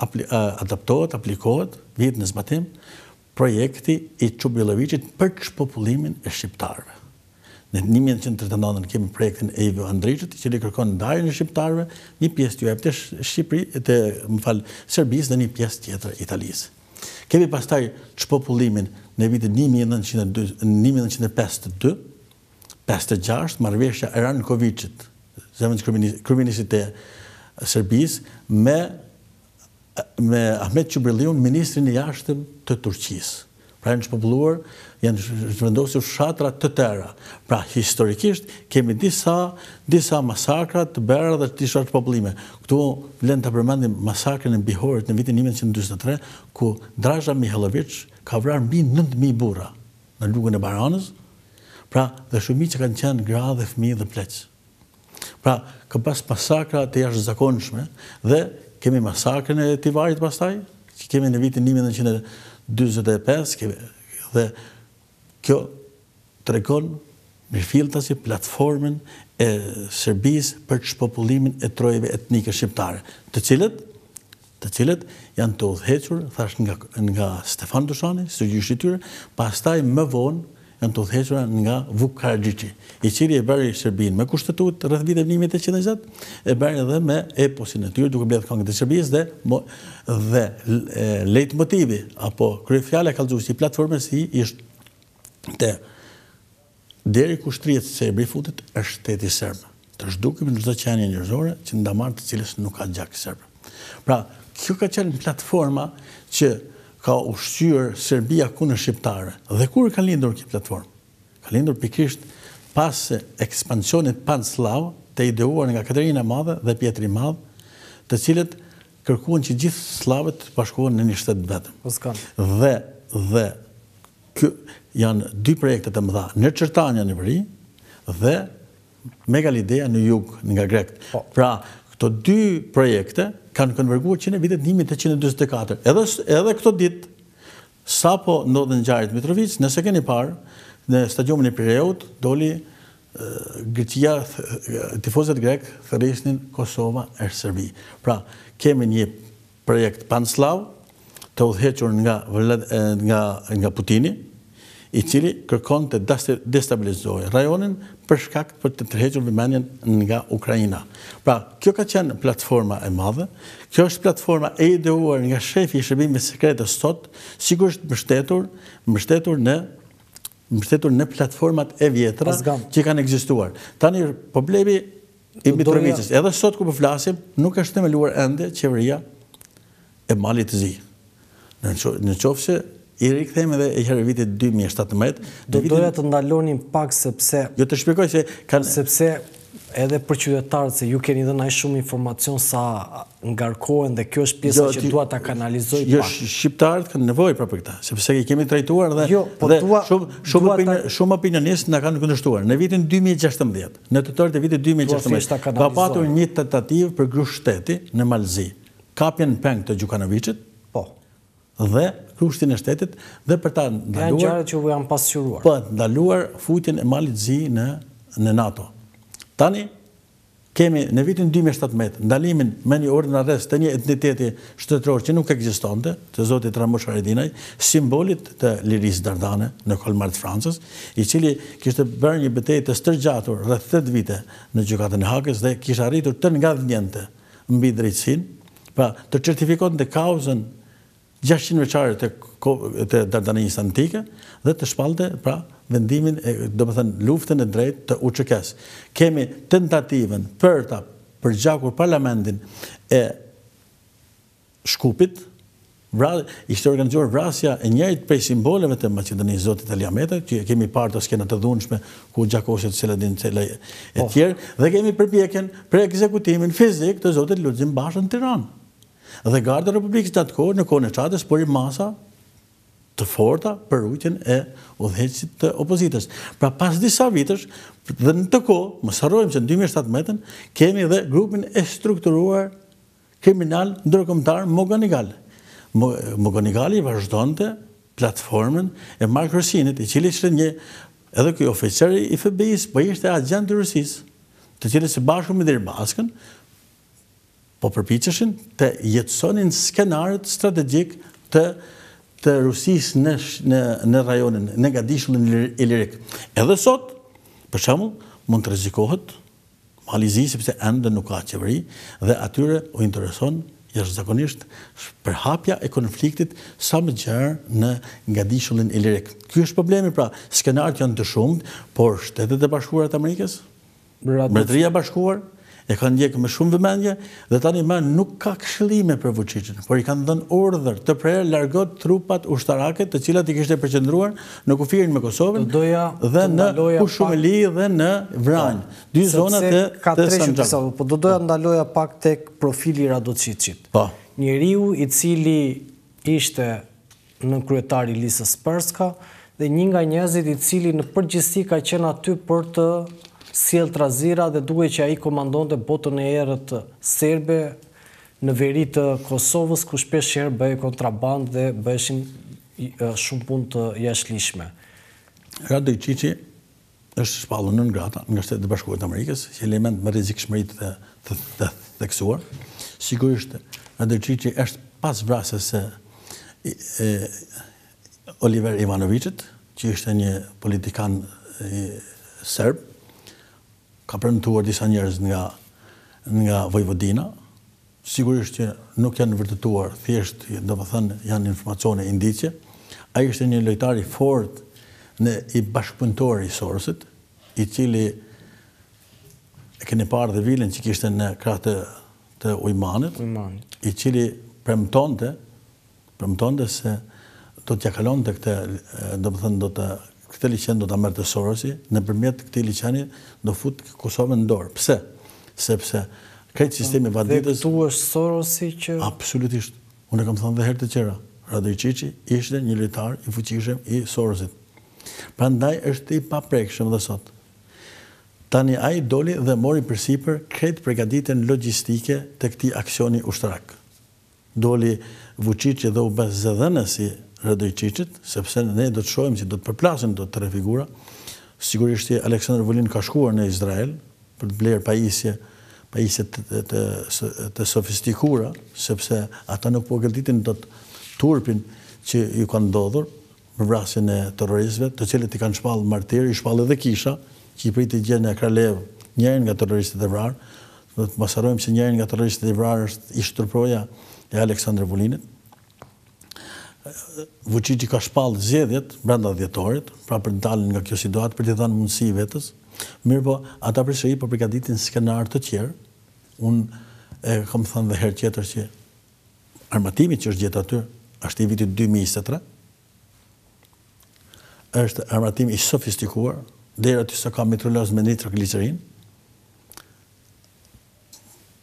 adaptohet, aplikohet, vihet në zbatim projekti i Çubilloviçit për çpopullimin e shqiptarëve. Në 1939 kemi projektin e Ivo Andriqit, i cili kërkon ndarjen e shqiptarëve, një pjesë t'ju jepet Shqipëri, të, më fal, Serbisë dhe një pjesë tjetër Italisë. Kemi pastaj çpopullimin në vitin 1952, pesëdhjetë e gjashtë, marrëveshja e Rankoviçit, zëvendëskryeministrit të Serbisë, me me Ahmet Çubrilliun, ministrin e Jashtëm të Turqisë. Pra janë çpopulluar, janë zhvendosur fshatra të tëra. Pra historikisht kemi disa disa masakra të bëra dhe disa çpopullime. Këtu vlen ta përmendim masakrën e Bihorit në vitin 1943, ku Drazha Mihajloviç ka vrarë mbi 9000 burra. në Lugun e Baranës, pra dhe shumica kanë qenë gra dhe fëmijë dhe pleq. Pra ka pas masakra të jashtëzakonshme dhe kemi masakrën e Tivarit pastaj, që kemi në vitin një mijë e nëntëqind e dyzet e pesë, dhe kjo tregon mirëfilltasi platformën e Serbisë për çpopullimin e trojeve etnike shqiptare, të cilat të cilat janë të udhëhequr thashë nga nga Stefan Dushani, si gjyshi i tyre, pastaj më vonë janë të udhëhequra nga Vuk Karaxhiçi, i cili e bëri Serbinë me Kushtetutë rreth viteve një mijë e tetëqind e njëzet, e bëri edhe me eposin e tyre duke mbledh kangët e Serbisë dhe dhe lejtmotivi apo kryefjala e kallëzuesi i platformës ishte Deri ku shtrihet serbi i fundit është shteti serb. Të zhdukim çdo qenie njerëzore që në damarët e cilës nuk ka gjak serb. Pra, kjo ka qenë platforma që ka ushqyer Serbia kundër shqiptarëve. Dhe kur ka lindur kjo platformë? Ka lindur pikërisht pas ekspansionit pansllavë të ideuar nga Katerina e Madhe dhe Pjetri i Madh, të cilët kërkuan që gjithë sllavët të bashkohen në një shtet të vetëm. Dhe dhe Ky janë dy projekte të mëdha, Naçertania në veri dhe Megalidea në jug nga grekët. Pra, këto dy projekte kanë konverguar që në vitet një mijë e tetëqind e dyzet e katër. Edhe edhe këto ditë sapo ndodhën ngjarjet në Mitrovicë, nëse keni parë në stadiumin e Pireut doli Greqia, tifozët grekë thërrisnin Kosova është Serbi. Pra, kemi një projekt pansllav të udhëhequr nga nga Putini, i cili kërkon të destabilizojë rajonin për shkak për të tërhequr vëmendjen nga Ukraina. Pra, kjo ka qenë platforma e madhe, kjo është platforma e ideuar nga shefi i shërbimit sekret sot, sigurisht mbështetur, mbështetur në mbështetur në platformat e vjetra që kanë ekzistuar. Tani problemi I Mitrovicës, edhe sot ku po flasim, po nuk është themeluar ende qeveria e Malit të Zi. Në qoftë se i rikthehemi edhe një herë vitit 2017. Do doja të ndalonim pak sepse... Jo ta shpjegoj se... Sepse edhe për qytetarët se ju keni dhe dhënë shumë informacion sa ngarkohen dhe kjo është pjesa jo, që dua ta kanalizoj jo, pak. Jo, shqiptarët kanë nevojë për për këta, sepse i kemi trajtuar dhe jo, po shumë opinionistë kanë këndështuar. Në vitin 2016, Në tetor të vitit dy mijë e gjashtëmbëdhjetë, ka patur një tentativë për grusht shteti në Mal të Zi, kapjen peng të Gjukanoviqit dhe grushtin e shtetit dhe për ta ndaluar futjen e Malit të Zi në NATO. Tani, kemi në vitin dy mijë e shtatëmbëdhjetë, ndalimin me një urdhërarrest të një entiteti shtetëror që nuk ekzistonte, të zotit Ramush Haradinaj, simbolit të lirisë dardane në Kolmar të Francës, i cili kishte bërë një betejë të stërgjatur rreth tetë vite në Gjykatën e Hagës dhe kishte arritur të ngadhnjente mbi drejtësinë, pra të çertifikonte kauzën gjashtëqind vjeçare të të Dardanisë antike dhe të shpallte pra vendimin e domethënë luftën e drejtë të UÇK-së. Kemi tentativën për ta përgjakur parlamentin e Shkupit, ishte organizuar vrasja e njërit prej simboleve të Maqedonisë, zotit Ali Ahmeti, që e kemi parë të skena të dhunshme, ku gjakoset Ziadin Sela e po. tjerë, dhe kemi përpjekjen për ekzekutimin fizik të zotit Lulzim Bashën në Tiranë. Dhe Garda e Republikës në atë kohë, në kohën e çatës, mori masa të forta për ruajtjen e udhëheqësit të opozitës. Pra pas disa vitësh, dhe në atë kohë, ne sqarojmë që në 2017, kemi dhe grupin e strukturuar kriminal ndërkombëtar McGonigal. McGonigali vazhdonte platformën e Mark Rosinit, i cili ishte një edhe ky oficer i FBI-së, po ishte agjent i Rusisë, të cilët së bashku me Deripaskën po përpiqeshin të jetësonin skenarët strategjik të të Rusisë në në në rajonin, në Gadishullin Ilirik. Edhe sot, për shembull, mund të rrezikohet Mali i Zi sepse ende nuk ka qeveri dhe atyre u intereson jashtëzakonisht përhapja e konfliktit sa më gjerë në Gadishullin Ilirik. Ky është problemi pra, skenarët janë të shumtë, por Shtetet e Bashkuara të Amerikës, Mbretëria e Bashkuar e kanë ndjek me shumë vëmendje Dhe tani më nuk ka këshillime për Vuçiçin, por i kanë dhënë urdhër të prerë të largojë trupat ushtarake të cilat i kishte përqendruar në kufirin me Kosovën dhe në Kurshumli dhe në Vranjë, dy zona të Sanxhakut. Po do doja të ndaloja pak tek profili i Radojçiçit. Po. Njeriu i cili ishte nënkryetar i Listës Sërpska dhe një nga njerëzit i cili në përgjithësi ka qenë aty për të sjellë trazira dhe thuhej që ai komandonte botën e errët serbe në veri të Kosovës ku shpesh herë bëhej kontrabandë dhe bëheshin shumë punë të jashtëligjshme. Radojçiqi Është shpallur non grata nga Shtetet e Bashkuara të Amerikës, si element me rrezikshmëri të theksuar. Sigurisht, Radojçiçi është pas vrasjes së Oliver Ivanoviçit, që ishte një politikan serb, ka premtuar disa njerëz nga Vojvodina, Sigurisht që nuk janë vërtetuar, thjesht domethënë janë informacione, indicie. Ai ishte një lojtar i fortë një bashkëpunëtor i Sorosit, i cili e keni parë dhe vilën që kishte në krah të të Ujmanit, i cili premtonte Premtonte se do t'ia kalonte këtë, domethënë do të këtë liqen do ta merrte Sorosi, nëpërmjet këtij liqeni do fuste Kosovën në dorë. Pse? Sepse krejt sistemi vaditës. Dhe këtu është Sorosi që. Absolutisht. Unë e kam thënë dhe herë të tjera, Radojçiçi ishte një lojtar i fuqishëm i Sorosit. Prandaj është i paprekshëm dhe sot. Tani ai doli dhe mori përsipër krejt përgatitjen logjistike të këtij aksioni ushtarak. Doli Vuçiçi dhe u bë zëdhënës i Radojçiçit, sepse ne do të shohim që do të përplasen këto tre figura. Sigurisht që Aleksandër Vulin ka shkuar në Izrael për të blerë pajisje, pajisje të, të, të, të sofistikura, sepse ata nuk po e gëlltitin dot turpin që u ka ndodhur, për vrasjen e terroristëve, të cilët i kanë shpall martirë, i shpall edhe kisha, që i priti dje në Kralevë, njërin nga terroristët e vrarë. Duhet të mos harrojmë që njëri nga terroristët e vrarë është ish-truproja e Aleksandër Vulinit. Vuçiqi ka shpall zgjedhjet brenda dhjetorit, pra për të dalë nga kjo situatë, për t'i dhënë mundësi vetes. Mirëpo, ata përsëri po përgatitin skenarë të tjerë. Unë e kam thënë dhe herë tjetër që Armatimi që është gjetur aty është i vitit dy mijë e njëzet e tre. Është armatim i sofistikuar, deri aty sa ka mitraloz me nitroglicerinë.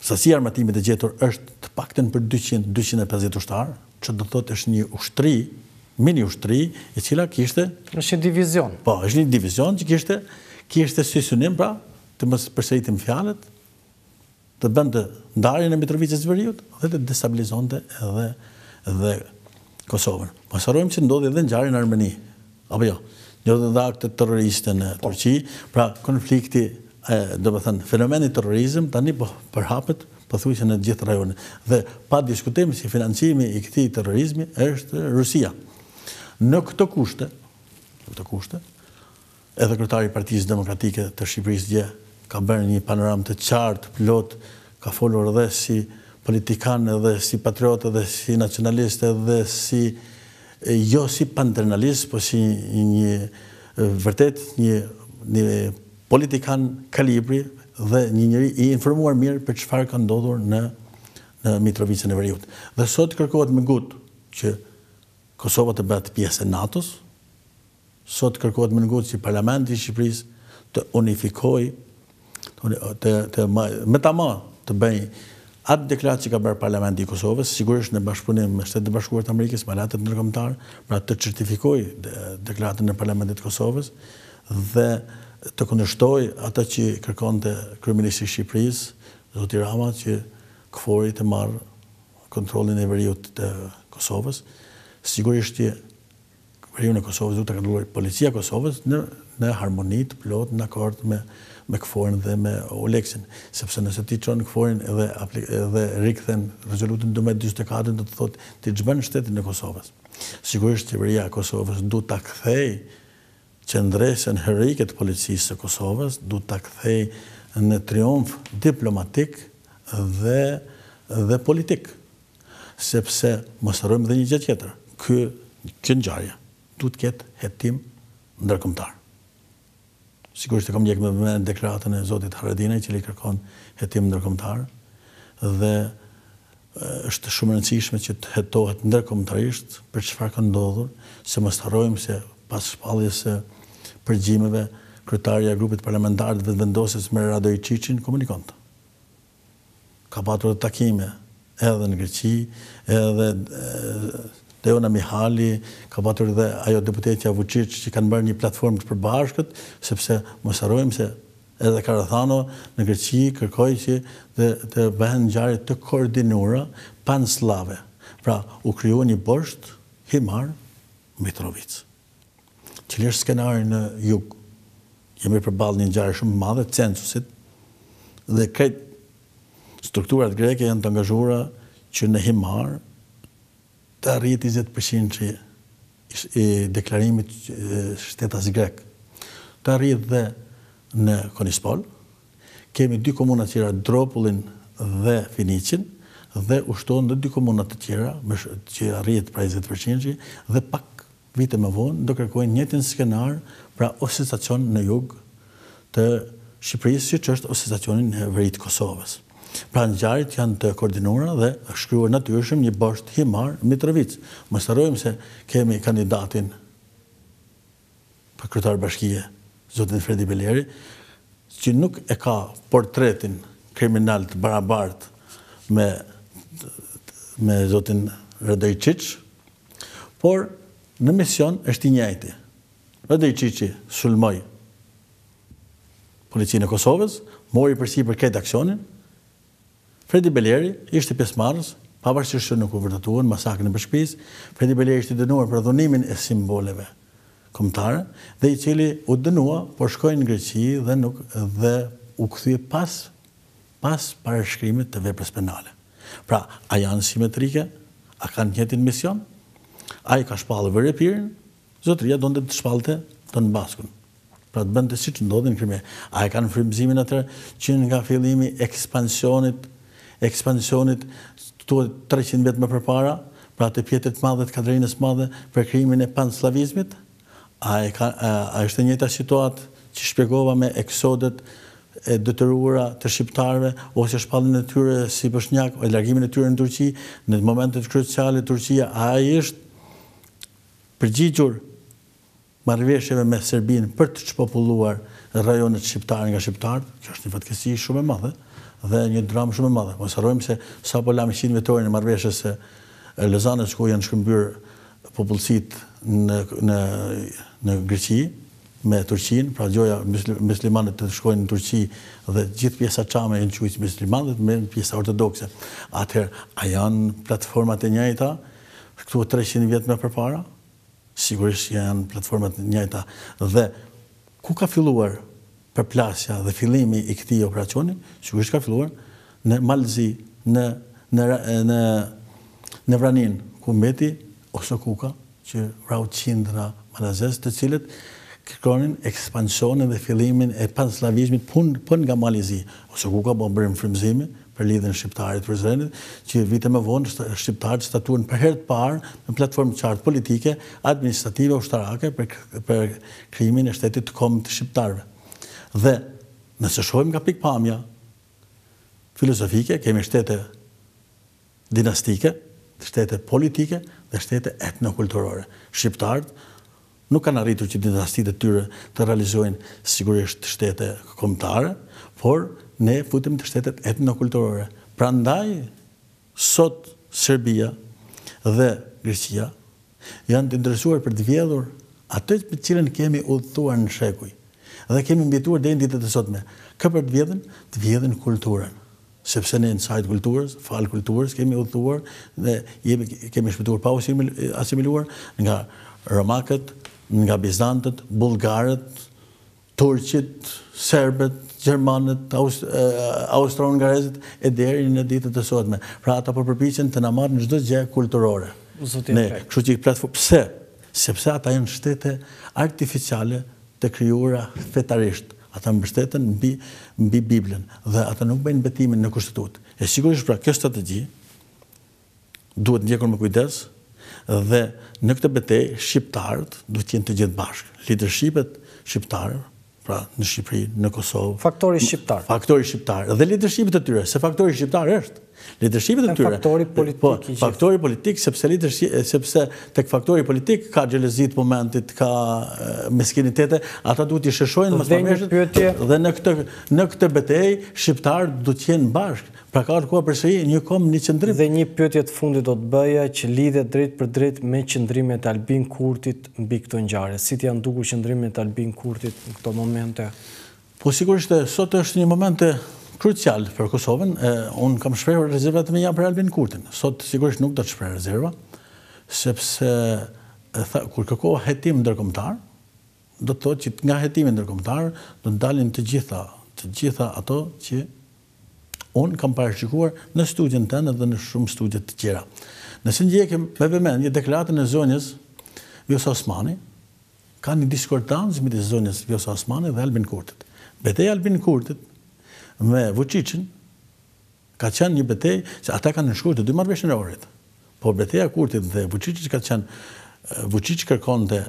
Sasia e armatimit e gjetur është të paktën për 200-250 ushtarë, që do të thotë është një ushtri, mini ushtri, e cila kishte... Është një divizion. Po, është një divizion që kishte, kishte si synim pra, të mos përsëritim fjalët, të bënte ndarjen e Mitrovicës së Veriut dhe të destabilizonte edhe dhe Kosovën. Mos harrojmë që ndodhi edhe ngjarje në Armeni, apo jo? Ndodhën edhe akte terroriste në, po, Turqi, pra konflikti, domethënë fenomeni terrorizëm tani po përhapet pothuajse në gjithë rajonin. Dhe pa diskutim si financimi i këtij terrorizmi është Rusia. Në këto kushte, në këto kushte, Edhe kryetari i Partisë Demokratike të Shqipërisë dje ka bërë një panoramë të qartë, plotë, ka folur edhe si politikan edhe si patriot edhe si nacionalist edhe si jo si paternalist po si një vërtet një një politikan kalibri dhe një njeri i informuar mirë për çfarë ka ndodhur në në Mitrovicën e Veriut. Dhe sot kërkohet me ngut që Kosova të bëhet pjesë e NATO-s, Sot kërkohet me ngut që Parlamenti i Shqipërisë të unifikojë, të, të, me tamam të bëjë atë deklaratë që ka bërë Parlamenti i Kosovës, sigurisht në bashkëpunim me Shtetet e Bashkuara të Amerikës, me aleatët ndërkombëtarë, pra të certifikojë deklaratën e Parlamentit të Kosovës dhe të kundërshtojë atë që kërkonte kryeministri i Shqipërisë, zoti Rama, që KFOR-i të marrë kontrollin e veriut të Kosovës. Sigurisht që Veriun e Kosovës duhet ta kontrollojë Policia e Kosovës në në harmoni të plotë, në akord me me KFOR-in dhe me Eulexin, sepse nëse ti çon KFOR-in dhe dhe rikthen rezolutën dymbëdhjetë e dyzet e katër do të thotë ti zhbën shtetin e Kosovës. Sigurisht Qeveria e Kosovës duhet ta kthejë qëndresën heroike të Policisë së Kosovës, duhet ta kthejë në triumf diplomatik dhe dhe politik. Sepse mos harrojmë edhe një gjë tjetër, kjo ngjarje duhet të ketë hetim ndërkombëtar. Sigurisht e kam ndjek me vëmendje deklaratën e zotit Haradinaj, i cili kërkon hetim ndërkombëtar dhe është shumë e rëndësishme që të hetohet ndërkombëtarisht për çfarë ka ndodhur, se mos harrojmë se pas shpalljes së përgjimeve, kryetarja e grupit parlamentar të Vetëvendosjes me Radojçiçin komunikonte. Ka patur dhe takime edhe në Greqi, edhe Eljona Mihali, ka patur edhe ajo deputetja Vuçiç që kanë bërë një platformë të përbashkët, sepse mos harrojmë se edhe Karathano në Greqi kërkoi që të, të bëhen ngjarje të koordinuara pan-sllave. Pra, u krijua një bosht Himarë Mitrovicë. Cili është skenari në jug? Jemi përballë një ngjarje shumë të madhe, censusit, dhe krejt strukturat greke janë të angazhuara që në Himarë të arrihet 20 përqindshi i deklarimit shtetas grek. Të arrihet dhe në Konispol. Kemi dy komuna të tjera Dropullin dhe Finiqin dhe u shtohen dhe dy komuna të tjera që arrihet pra njëzet përqindshi dhe pak vite më vonë do kërkojnë njëjtin skenar pra asociacion në jug të Shqipërisë siç është asociacioni në veri të Kosovës. Pra ngjarjet janë të koordinuara dhe është krijuar natyrshëm një bosht Himarë Mitrovicë. Mos harrojmë se kemi kandidatin. për kryetar bashkie zotin Fredi Beleri, që nuk e ka portretin kriminal të barabartë me me zotin Radojçiç, por në mision është i njëjti. Radojçiçi sulmoi Policinë e Kosovës, mori përsipër këtë aksionin, Fredi Beleri ishte pjesëmarrës, pavarësisht se nuk u vërtetua në masakrën e Peshkëpisë, Fredi Beleri ishte i dënuar për dhunimin e simboleve kombëtare dhe i cili u dënua por shkoi në Greqi dhe nuk dhe u kthye pas pas parashkrimit të veprës penale. Pra, a janë simetrike? A kanë të njëjtin mision? Ai ka shpallur Vorio Epirin, Zotëria donte të shpallte Donbasin, pra të bënte siç ndodhi në Krime. A e kanë frymëzimin atëherë që nga fillimi i ekspansionit, ekspansionit të treqind vjet më përpara, pra të Pjetrit të Madh, të Katarinës së Madhe, për krijimin e pansllavizmit? A e kanë, a është e njëjta situatë që shpjegova me eksodet e detyruara të shqiptarëve, ose shpalljen e tyre si boshnjakë, largimin e tyre në Turqi, në momentet kruciale Turqia, ai është përgjigjur marrëveshjeve me Serbinë për të shpopulluar rajonet shqiptare nga shqiptarët, kjo është një fatkeqësi shumë e madhe dhe një dramë shumë e madhe. Mos harrojmë se sapo lamë qindvjetorin e marrëveshjes së Lozanës ku janë shkëmbyer popullsitë në në në Greqi me Turqinë, pra gjoja myslimanët të shkojnë në Turqi dhe gjithë pjesa çame janë quajtur myslimanë dhe pjesa ortodokse. Atëherë, a janë platformat e njëjta? Këtu treqind vjet më përpara, sigurisht janë platformat e njëjta dhe ku ka filluar përplasja dhe fillimi i këtij operacioni, sigurisht ka filluar në Mal të Zi, në në në në Vraninë, ku mbeti Oso Kuka, që vrau qindra malazezë, të cilët kërkonin ekspansionin dhe fillimin e panslavizmit po nga Mali i Zi. Oso Kuka u bë frymëzimi, për Lidhjen Shqiptare të Prizrenit, që vite më vonë shqiptarët statuhen për herë të parë me platformë të qartë politike, administrative, ushtarake për krijimin e shtetit komb të shqiptarëve. Dhe, nëse shohim nga pikëpamja filozofike, kemi shtete dinastike, shtete politike dhe shtete etnokulturore. Shqiptarët nuk kanë arritur që dinastitë e tyre të realizojnë sigurisht shtete kombëtare, por ne futemi te shtetet etnokulturore. Prandaj sot Serbia dhe Greqia janë të interesuara për të vjedhur atë me të cilën kemi udhëtuar në shekuj dhe kemi mbijetuar deri në ditët e sotme. Kë për të vjedhur? Të vjedhin kulturën. Sepse ne në sajë të kulturës, falë kulturës kemi udhëtuar dhe kemi shpëtuar pa u asimiluar nga romakët, nga bizantët, bullgarët, turqit, serbët, gjermanët, austro-hungarezët e deri në ditët e sotme. Pra ata po përpiqen të na marrin çdo gjë kulturore. Ne, kështu që, pse? Sepse ata janë shtete artificiale të krijuara fetarisht. Ata mbështeten mbi mbi Biblën dhe ata nuk bëjnë betimin në Kushtetutë. E sigurisht pra kjo strategji duhet ndjekur me kujdes dhe në këtë betejë shqiptarët duhet të jenë të gjithë bashkë. Lidershipet shqiptare, pra në Shqipëri, në Kosovë, Faktori shqiptar. faktori shqiptar dhe lidershipet e tyre, se faktori shqiptar është. Lidershipet e tyre. Faktori politik i gjithë. Faktori politik, sepse lidership, sepse tek faktori politik ka xhelozi të momentit, ka meskinitete, ata duhet t'i sheshojnë dhe në këtë betejë, shqiptarët duhet të jenë bashkë, pra ka ardhur koha për një komb një qëndrim. Dhe një pyetje të fundit do të bëja që lidhet drejtpërdrejt me qëndrimet e Albin Kurtit mbi këto ngjarje. Si të janë dukur qëndrimet e Albin Kurtit në këto momente? Po sigurisht sot është një moment krucial për Kosovën, unë kam shprehur rezervat e mia për Albin Kurtin. Sot sigurisht nuk do të shpreh rezerva, sepse kur kërkohet hetim ndërkombëtar, do të thotë që nga hetimi ndërkombëtar do të dalin të gjitha, të gjitha ato që unë kam parashikuar në studion tënde dhe në shumë studio të tjera. Nëse ndjekim me vëmendje deklaratën e zonjës Vjosa Osmani, Ka një diskordancë midis zonjës Vjosa Osmani dhe Albin Kurtit. Beteja e Albin Kurtit me Vuçiçin ka qenë një betejë se ata kanë nënshkruar të dy marrëveshjen e Ohrit. Por beteja e Kurtit dhe Vuçiçit ka qenë Vuçiç kërkonte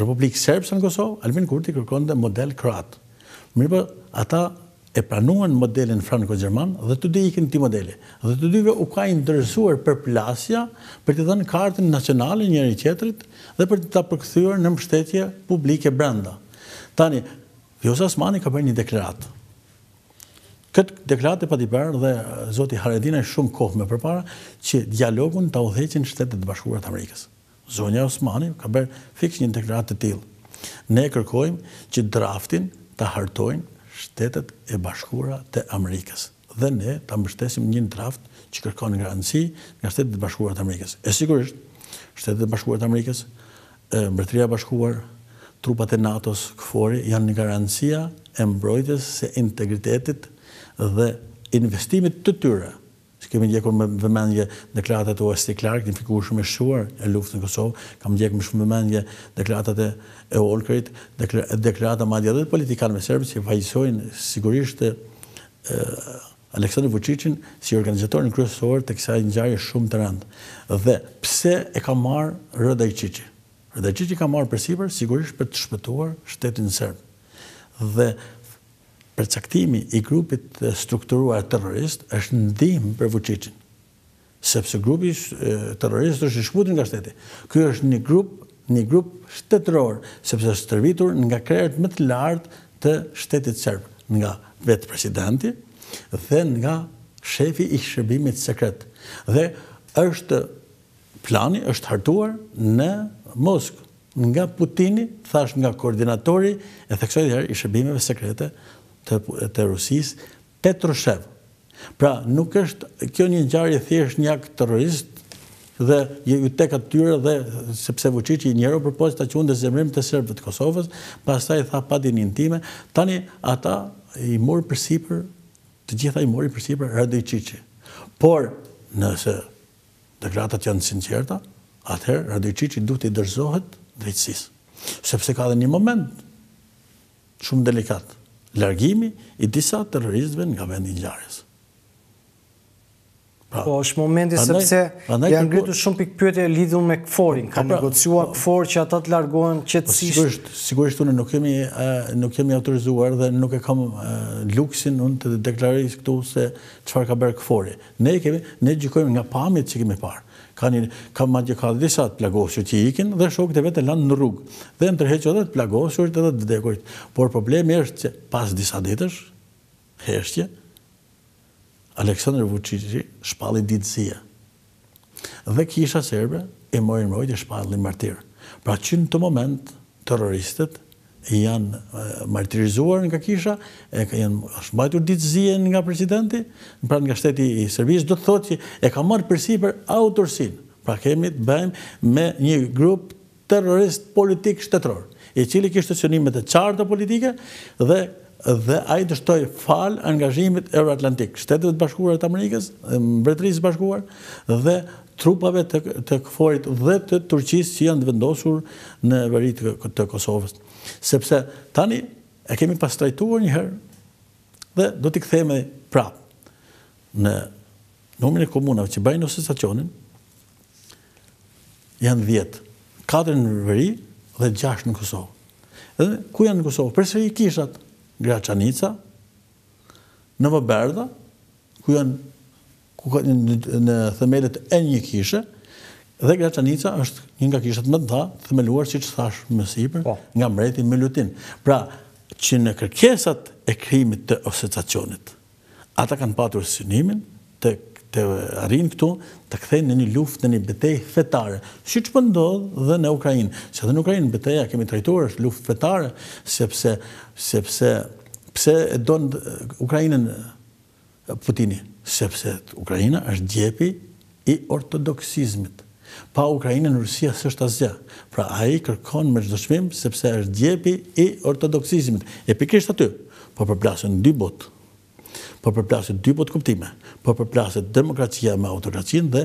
Republikë Serbse në Kosovë, Albin Kurti kërkonte model kroat. Mirëpo ata e pranuan modelin franko-gjerman dhe të dy i ikën këtij modeli. Dhe të dyve u ka interesuar përplasja për t'i dhënë kartën nacionale njëri-tjetrit dhe për ta përkthyer në mbështetje publike brenda. Tani, Vjosa Osmani ka bërë një deklaratë. Këtë deklaratë e pati bërë dhe zoti Haradinaj shumë kohë më përpara që dialogun ta udhëheqin Shtetet e Bashkuara të Amerikës. Zonja Osmani ka bërë fiks një deklaratë të tillë. Ne kërkojmë që draftin ta hartojnë Shtetet e Bashkuara të Amerikës dhe ne ta mbështesim një draft që kërkon garanci nga Shtetet e Bashkuara të Amerikës. E sigurisht, Shtetet e Bashkuara të Amerikës, Mbretëria e Bashkuar, trupat e NATO-s, KFOR-i janë garancia e mbrojtjes së integritetit dhe investimit të tyre Kemi ndjekur me vëmendje deklaratat e Wesley Clark, një figurë shumë e shquar e luftës në Kosovë. Kam ndjekur me shumë vëmendje deklaratat e e Olkrit, deklarata madje edhe të politikanëve serbë që fajësojnë sigurisht Aleksandër Vuçiçin si organizatorin kryesor të kësaj ngjarje shumë të rëndë. Dhe pse e ka marrë Radojçiçi? Radojçiçi e ka marrë përsipër sigurisht për të shpëtuar shtetin serb. Dhe Përcaktimi i grupit të strukturuar terrorist është ndihmë për Vuçiçin, sepse grupi terrorist është i shkëputur nga shteti. Ky është një grup një grup shtetëror, sepse është stërvitur nga krerët më të lartë të shtetit serb, nga vetë presidenti dhe nga shefi i shërbimit sekret. Dhe është plani është hartuar në Moskë. Nga Putini, thashë nga koordinatori, e theksoj edhe një herë, i shërbimeve sekrete të Rusisë, Patrushev. Pra, nuk është kjo një ngjarje thjesht një akt terrorist dhe iu tek atyre dhe sepse Vuçiçi një herë u përpoq ta quante zemërim të serbëve të Kosovës, pastaj tha pa dijeninë time, tani ata i mori përsipër, të gjitha i mori përsipër Radojçiçi. Por, nëse Deklaratat janë të sinqerta, atëherë Radojçiçi duhet t'i dorëzohet drejtësisë. Sepse ka dhe një moment shumë delikat, largimi i disa terroristëve nga vendi i ngjarjes. Pra, po është momenti sepse janë ngritur shumë pikëpyetje lidhur me KFOR-in, po, kanë pra, negociuar po. KFOR që ata të largohen po, qetësisht. Sigurisht, sigurisht ne nuk kemi nuk kemi autorizuar dhe nuk e kam luksin unë të deklaroj këtu se çfarë ka bërë KFOR-i. Ne i kemi, ne gjykojmë nga pamjet që kemi parë. Ka një, ka madje ka disa të plagosur që ikin dhe shokët e vet e lanë në rrugë. Dhe janë tërhequr edhe të plagosurit edhe të vdekurit. Por problemi është që pas disa ditësh heshtje, Aleksandër Vuçiçi shpalli ditë zie. Dhe kisha serbe i mori në mbrojtje, i shpalli martirë. Pra që në këtë moment terroristët janë martirizuar nga kisha, e janë është mbajtur ditë zie nga presidenti, pra nga shteti i Serbisë, do të thotë që e ka marrë përsipër autorësinë. Pra kemi të bëjmë me një grup terrorist politik shtetëror, i cili kishte synime të qarta politike dhe dhe ai dështoi falë angazhimit euroatlantik, Shteteve të Bashkuara të Amerikës, Mbretërisë së Bashkuar dhe trupave të të KFOR-it dhe të Turqisë që janë të vendosur në veri të të Kosovës. Sepse tani e kemi pas trajtuar një herë dhe do t'i kthehemi prapë, numrin e komunave që bëjnë asociacionin, janë dhjetë, katër në veri dhe gjashtë në Kosovë. Edhe ku janë në Kosovë? Përsëri kishat Graçanica, Novobërda, ku janë ku ka në themelet e një kishe, dhe Graçanica është një nga kishat më të mëdha, themeluar, siç thashë më sipër, po, nga mbreti Milutin. Pra, që në kërkesat e krijimit të asociacionit, Ata kanë patur synimin të të arrijnë këtu, të kthejnë në një luftë, në një betejë fetare, siç po ndodh dhe në Ukrainë. Se dhe në Ukrainë beteja kemi trajtuar është luftë fetare, sepse sepse pse e don Ukrainën Putini, sepse Ukraina është djepi i ortodoksizmit. Pa Ukrainën Rusia s'është asgjë. Pra ai kërkon me çdo çmim sepse është djepi i ortodoksizmit. E pikërisht aty po përplasen dy botë. Po përplasen dy botëkuptime. Po përplaset demokracia me autokracinë dhe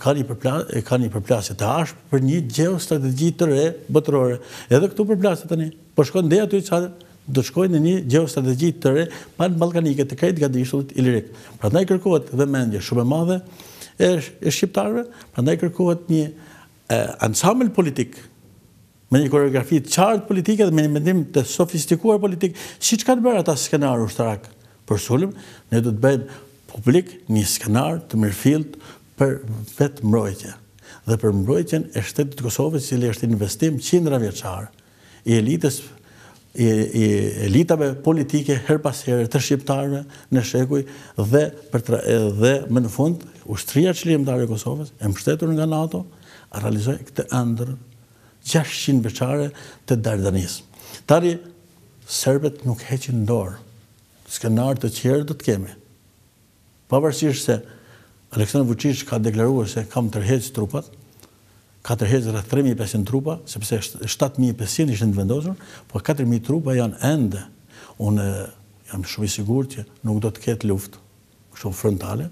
ka një përplasje ka një përplasje të ashpër për një gjeostrategji të re botërore. Edhe këtu përplaset tani. Po shkon deri aty çfarë do të shkojë në një gjeostrategji të re pan-ballkanike të krejt gadishullit ilirik. Prandaj kërkohet vëmendje shumë e madhe e shqiptarëve, prandaj kërkohet një ansambël politik me një koreografi të qartë politike dhe me një mendim të sofistikuar politik, siç kanë bërë ata skenarë ushtarak për sulm, ne do të bëjmë publik një skenar të mirëfillt për vetëmbrojtje dhe për mbrojtjen e shtetit të Kosovës, i cili është investim qindra vjeçar. i elitës, i elitave politike herë pas here të shqiptarëve në shekuj dhe dhe më në fund ushtria çlirimtare e Kosovës e mbështetur nga NATO realizoi këtë ëndërr 600 vjeçare të Dardanisë. Tani serbët nuk heqin dorë. Skenarë të tjerë do të kemi. Pavarësisht se Aleksandar Vuçiq ka deklaruar se kam tërheq trupat, ka tërheq rreth tre mijë e pesëqind trupa, sepse shtatë mijë e pesëqind ishin të vendosur, por katër mijë trupa janë ende. Unë jam shumë i sigurt që nuk do të ketë luftë kështu frontale,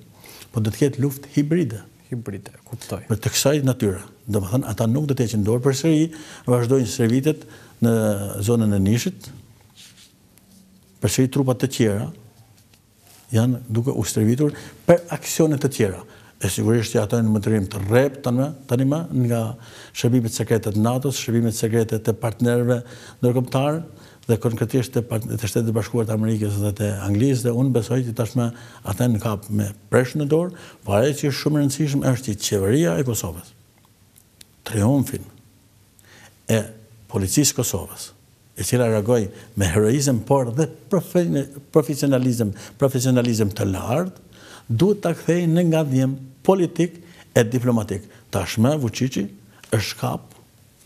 por do të ketë luftë hibride. Hibride, kuptoj. Për të kësaj natyre. Domethënë ata nuk do të heqin dorë përsëri, vazhdojnë stërvitjet në zonën e Nishit. Përsëri trupa të tjera janë duke u stërvitur për aksione të tjera, e sigurisht që ata janë në monitorim të rreptë tanimë nga shërbimet sekrete të NATO-s, shërbimet sekrete të partnerëve ndërkombëtarë dhe konkretisht të Shteteve të Bashkuara të Amerikës dhe të Anglisë dhe unë besoj që tashmë ata janë kap me presh në dorë, por ajo që është shumë e rëndësishme është që Qeveria e Kosovës triumfin e Policisë së Kosovës, e cila reagoi me heroizëm por dhe profesionalizëm, profesionalizëm të lartë, duhet ta kthejë në ngadhënjim politik e diplomatik. Tashmë Vuçiçi është kap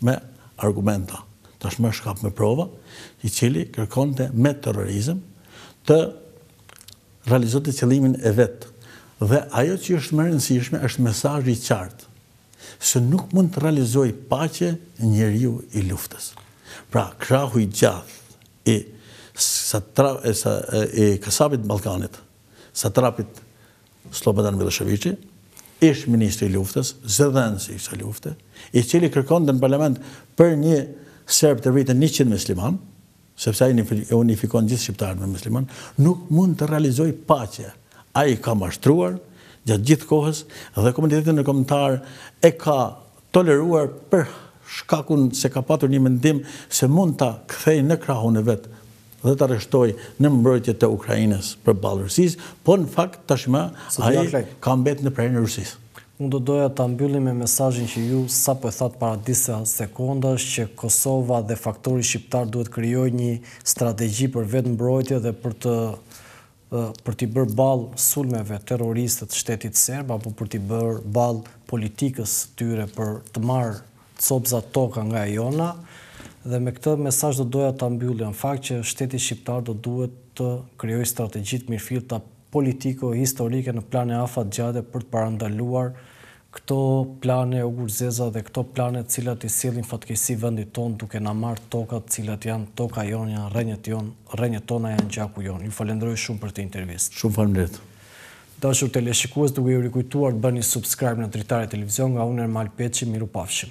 me argumenta, tashmë është kap me prova, i cili kërkonte me terrorizëm të realizonte qëllimin e vet. Dhe ajo që është më e rëndësishme është mesazhi i qartë se nuk mund të realizojë paqe njeriu i luftës. Pra, krahu i gjatë i i kasapit të Ballkanit, satrapit Sllobodan Millosheviçi, ish-ministri i luftës, zëdhënësi i kësaj lufte, i cili kërkonte në parlament për një serb të vriten njëqind myslimanë, Sepse ai e unifikon gjithë shqiptarët me muslimanë, nuk mund të realizojë paqe. Ai ka mashtruar gjatë gjithë kohës dhe komuniteti ndërkombëtar e ka toleruar për shkakun se ka patur një mendim se mund ta kthejë në krahun e vet dhe ta rreshtojë në mbrojtje të Ukrainës përballë Rusisë, por në fakt tashmë ai ka mbet në prehrin e Rusisë. Unë do doja ta mbyllja me mesazhin që ju sapo e thatë para disa sekondash që Kosova dhe faktori shqiptar duhet të krijojë një strategji për vetëmbrojtje dhe për të për t'i bërë ballë sulmeve terroriste të shtetit serb apo për t'i bërë ballë politikës së tyre për të marrë copëza toka nga jona dhe me këtë mesazh do doja ta mbyllja në fakt që shteti shqiptar do duhet të krijojë strategji të mirëfillta politiko historike në plane afatgjate për të parandaluar këto plane ogurzeza dhe këto plane të cilat i sjellin fatkeqësi vendit tonë duke na marrë tokat të cilat janë toka jonë janë rrënjët jonë rrënjët tona janë gjaku jonë ju falenderoj shumë për këtë intervistë. Shumë faleminderit. Dashur teleshikues duke ju rikujtuar të bëni subscribe në Dritare Televizion nga unë Ermal Peçi mirupafshim.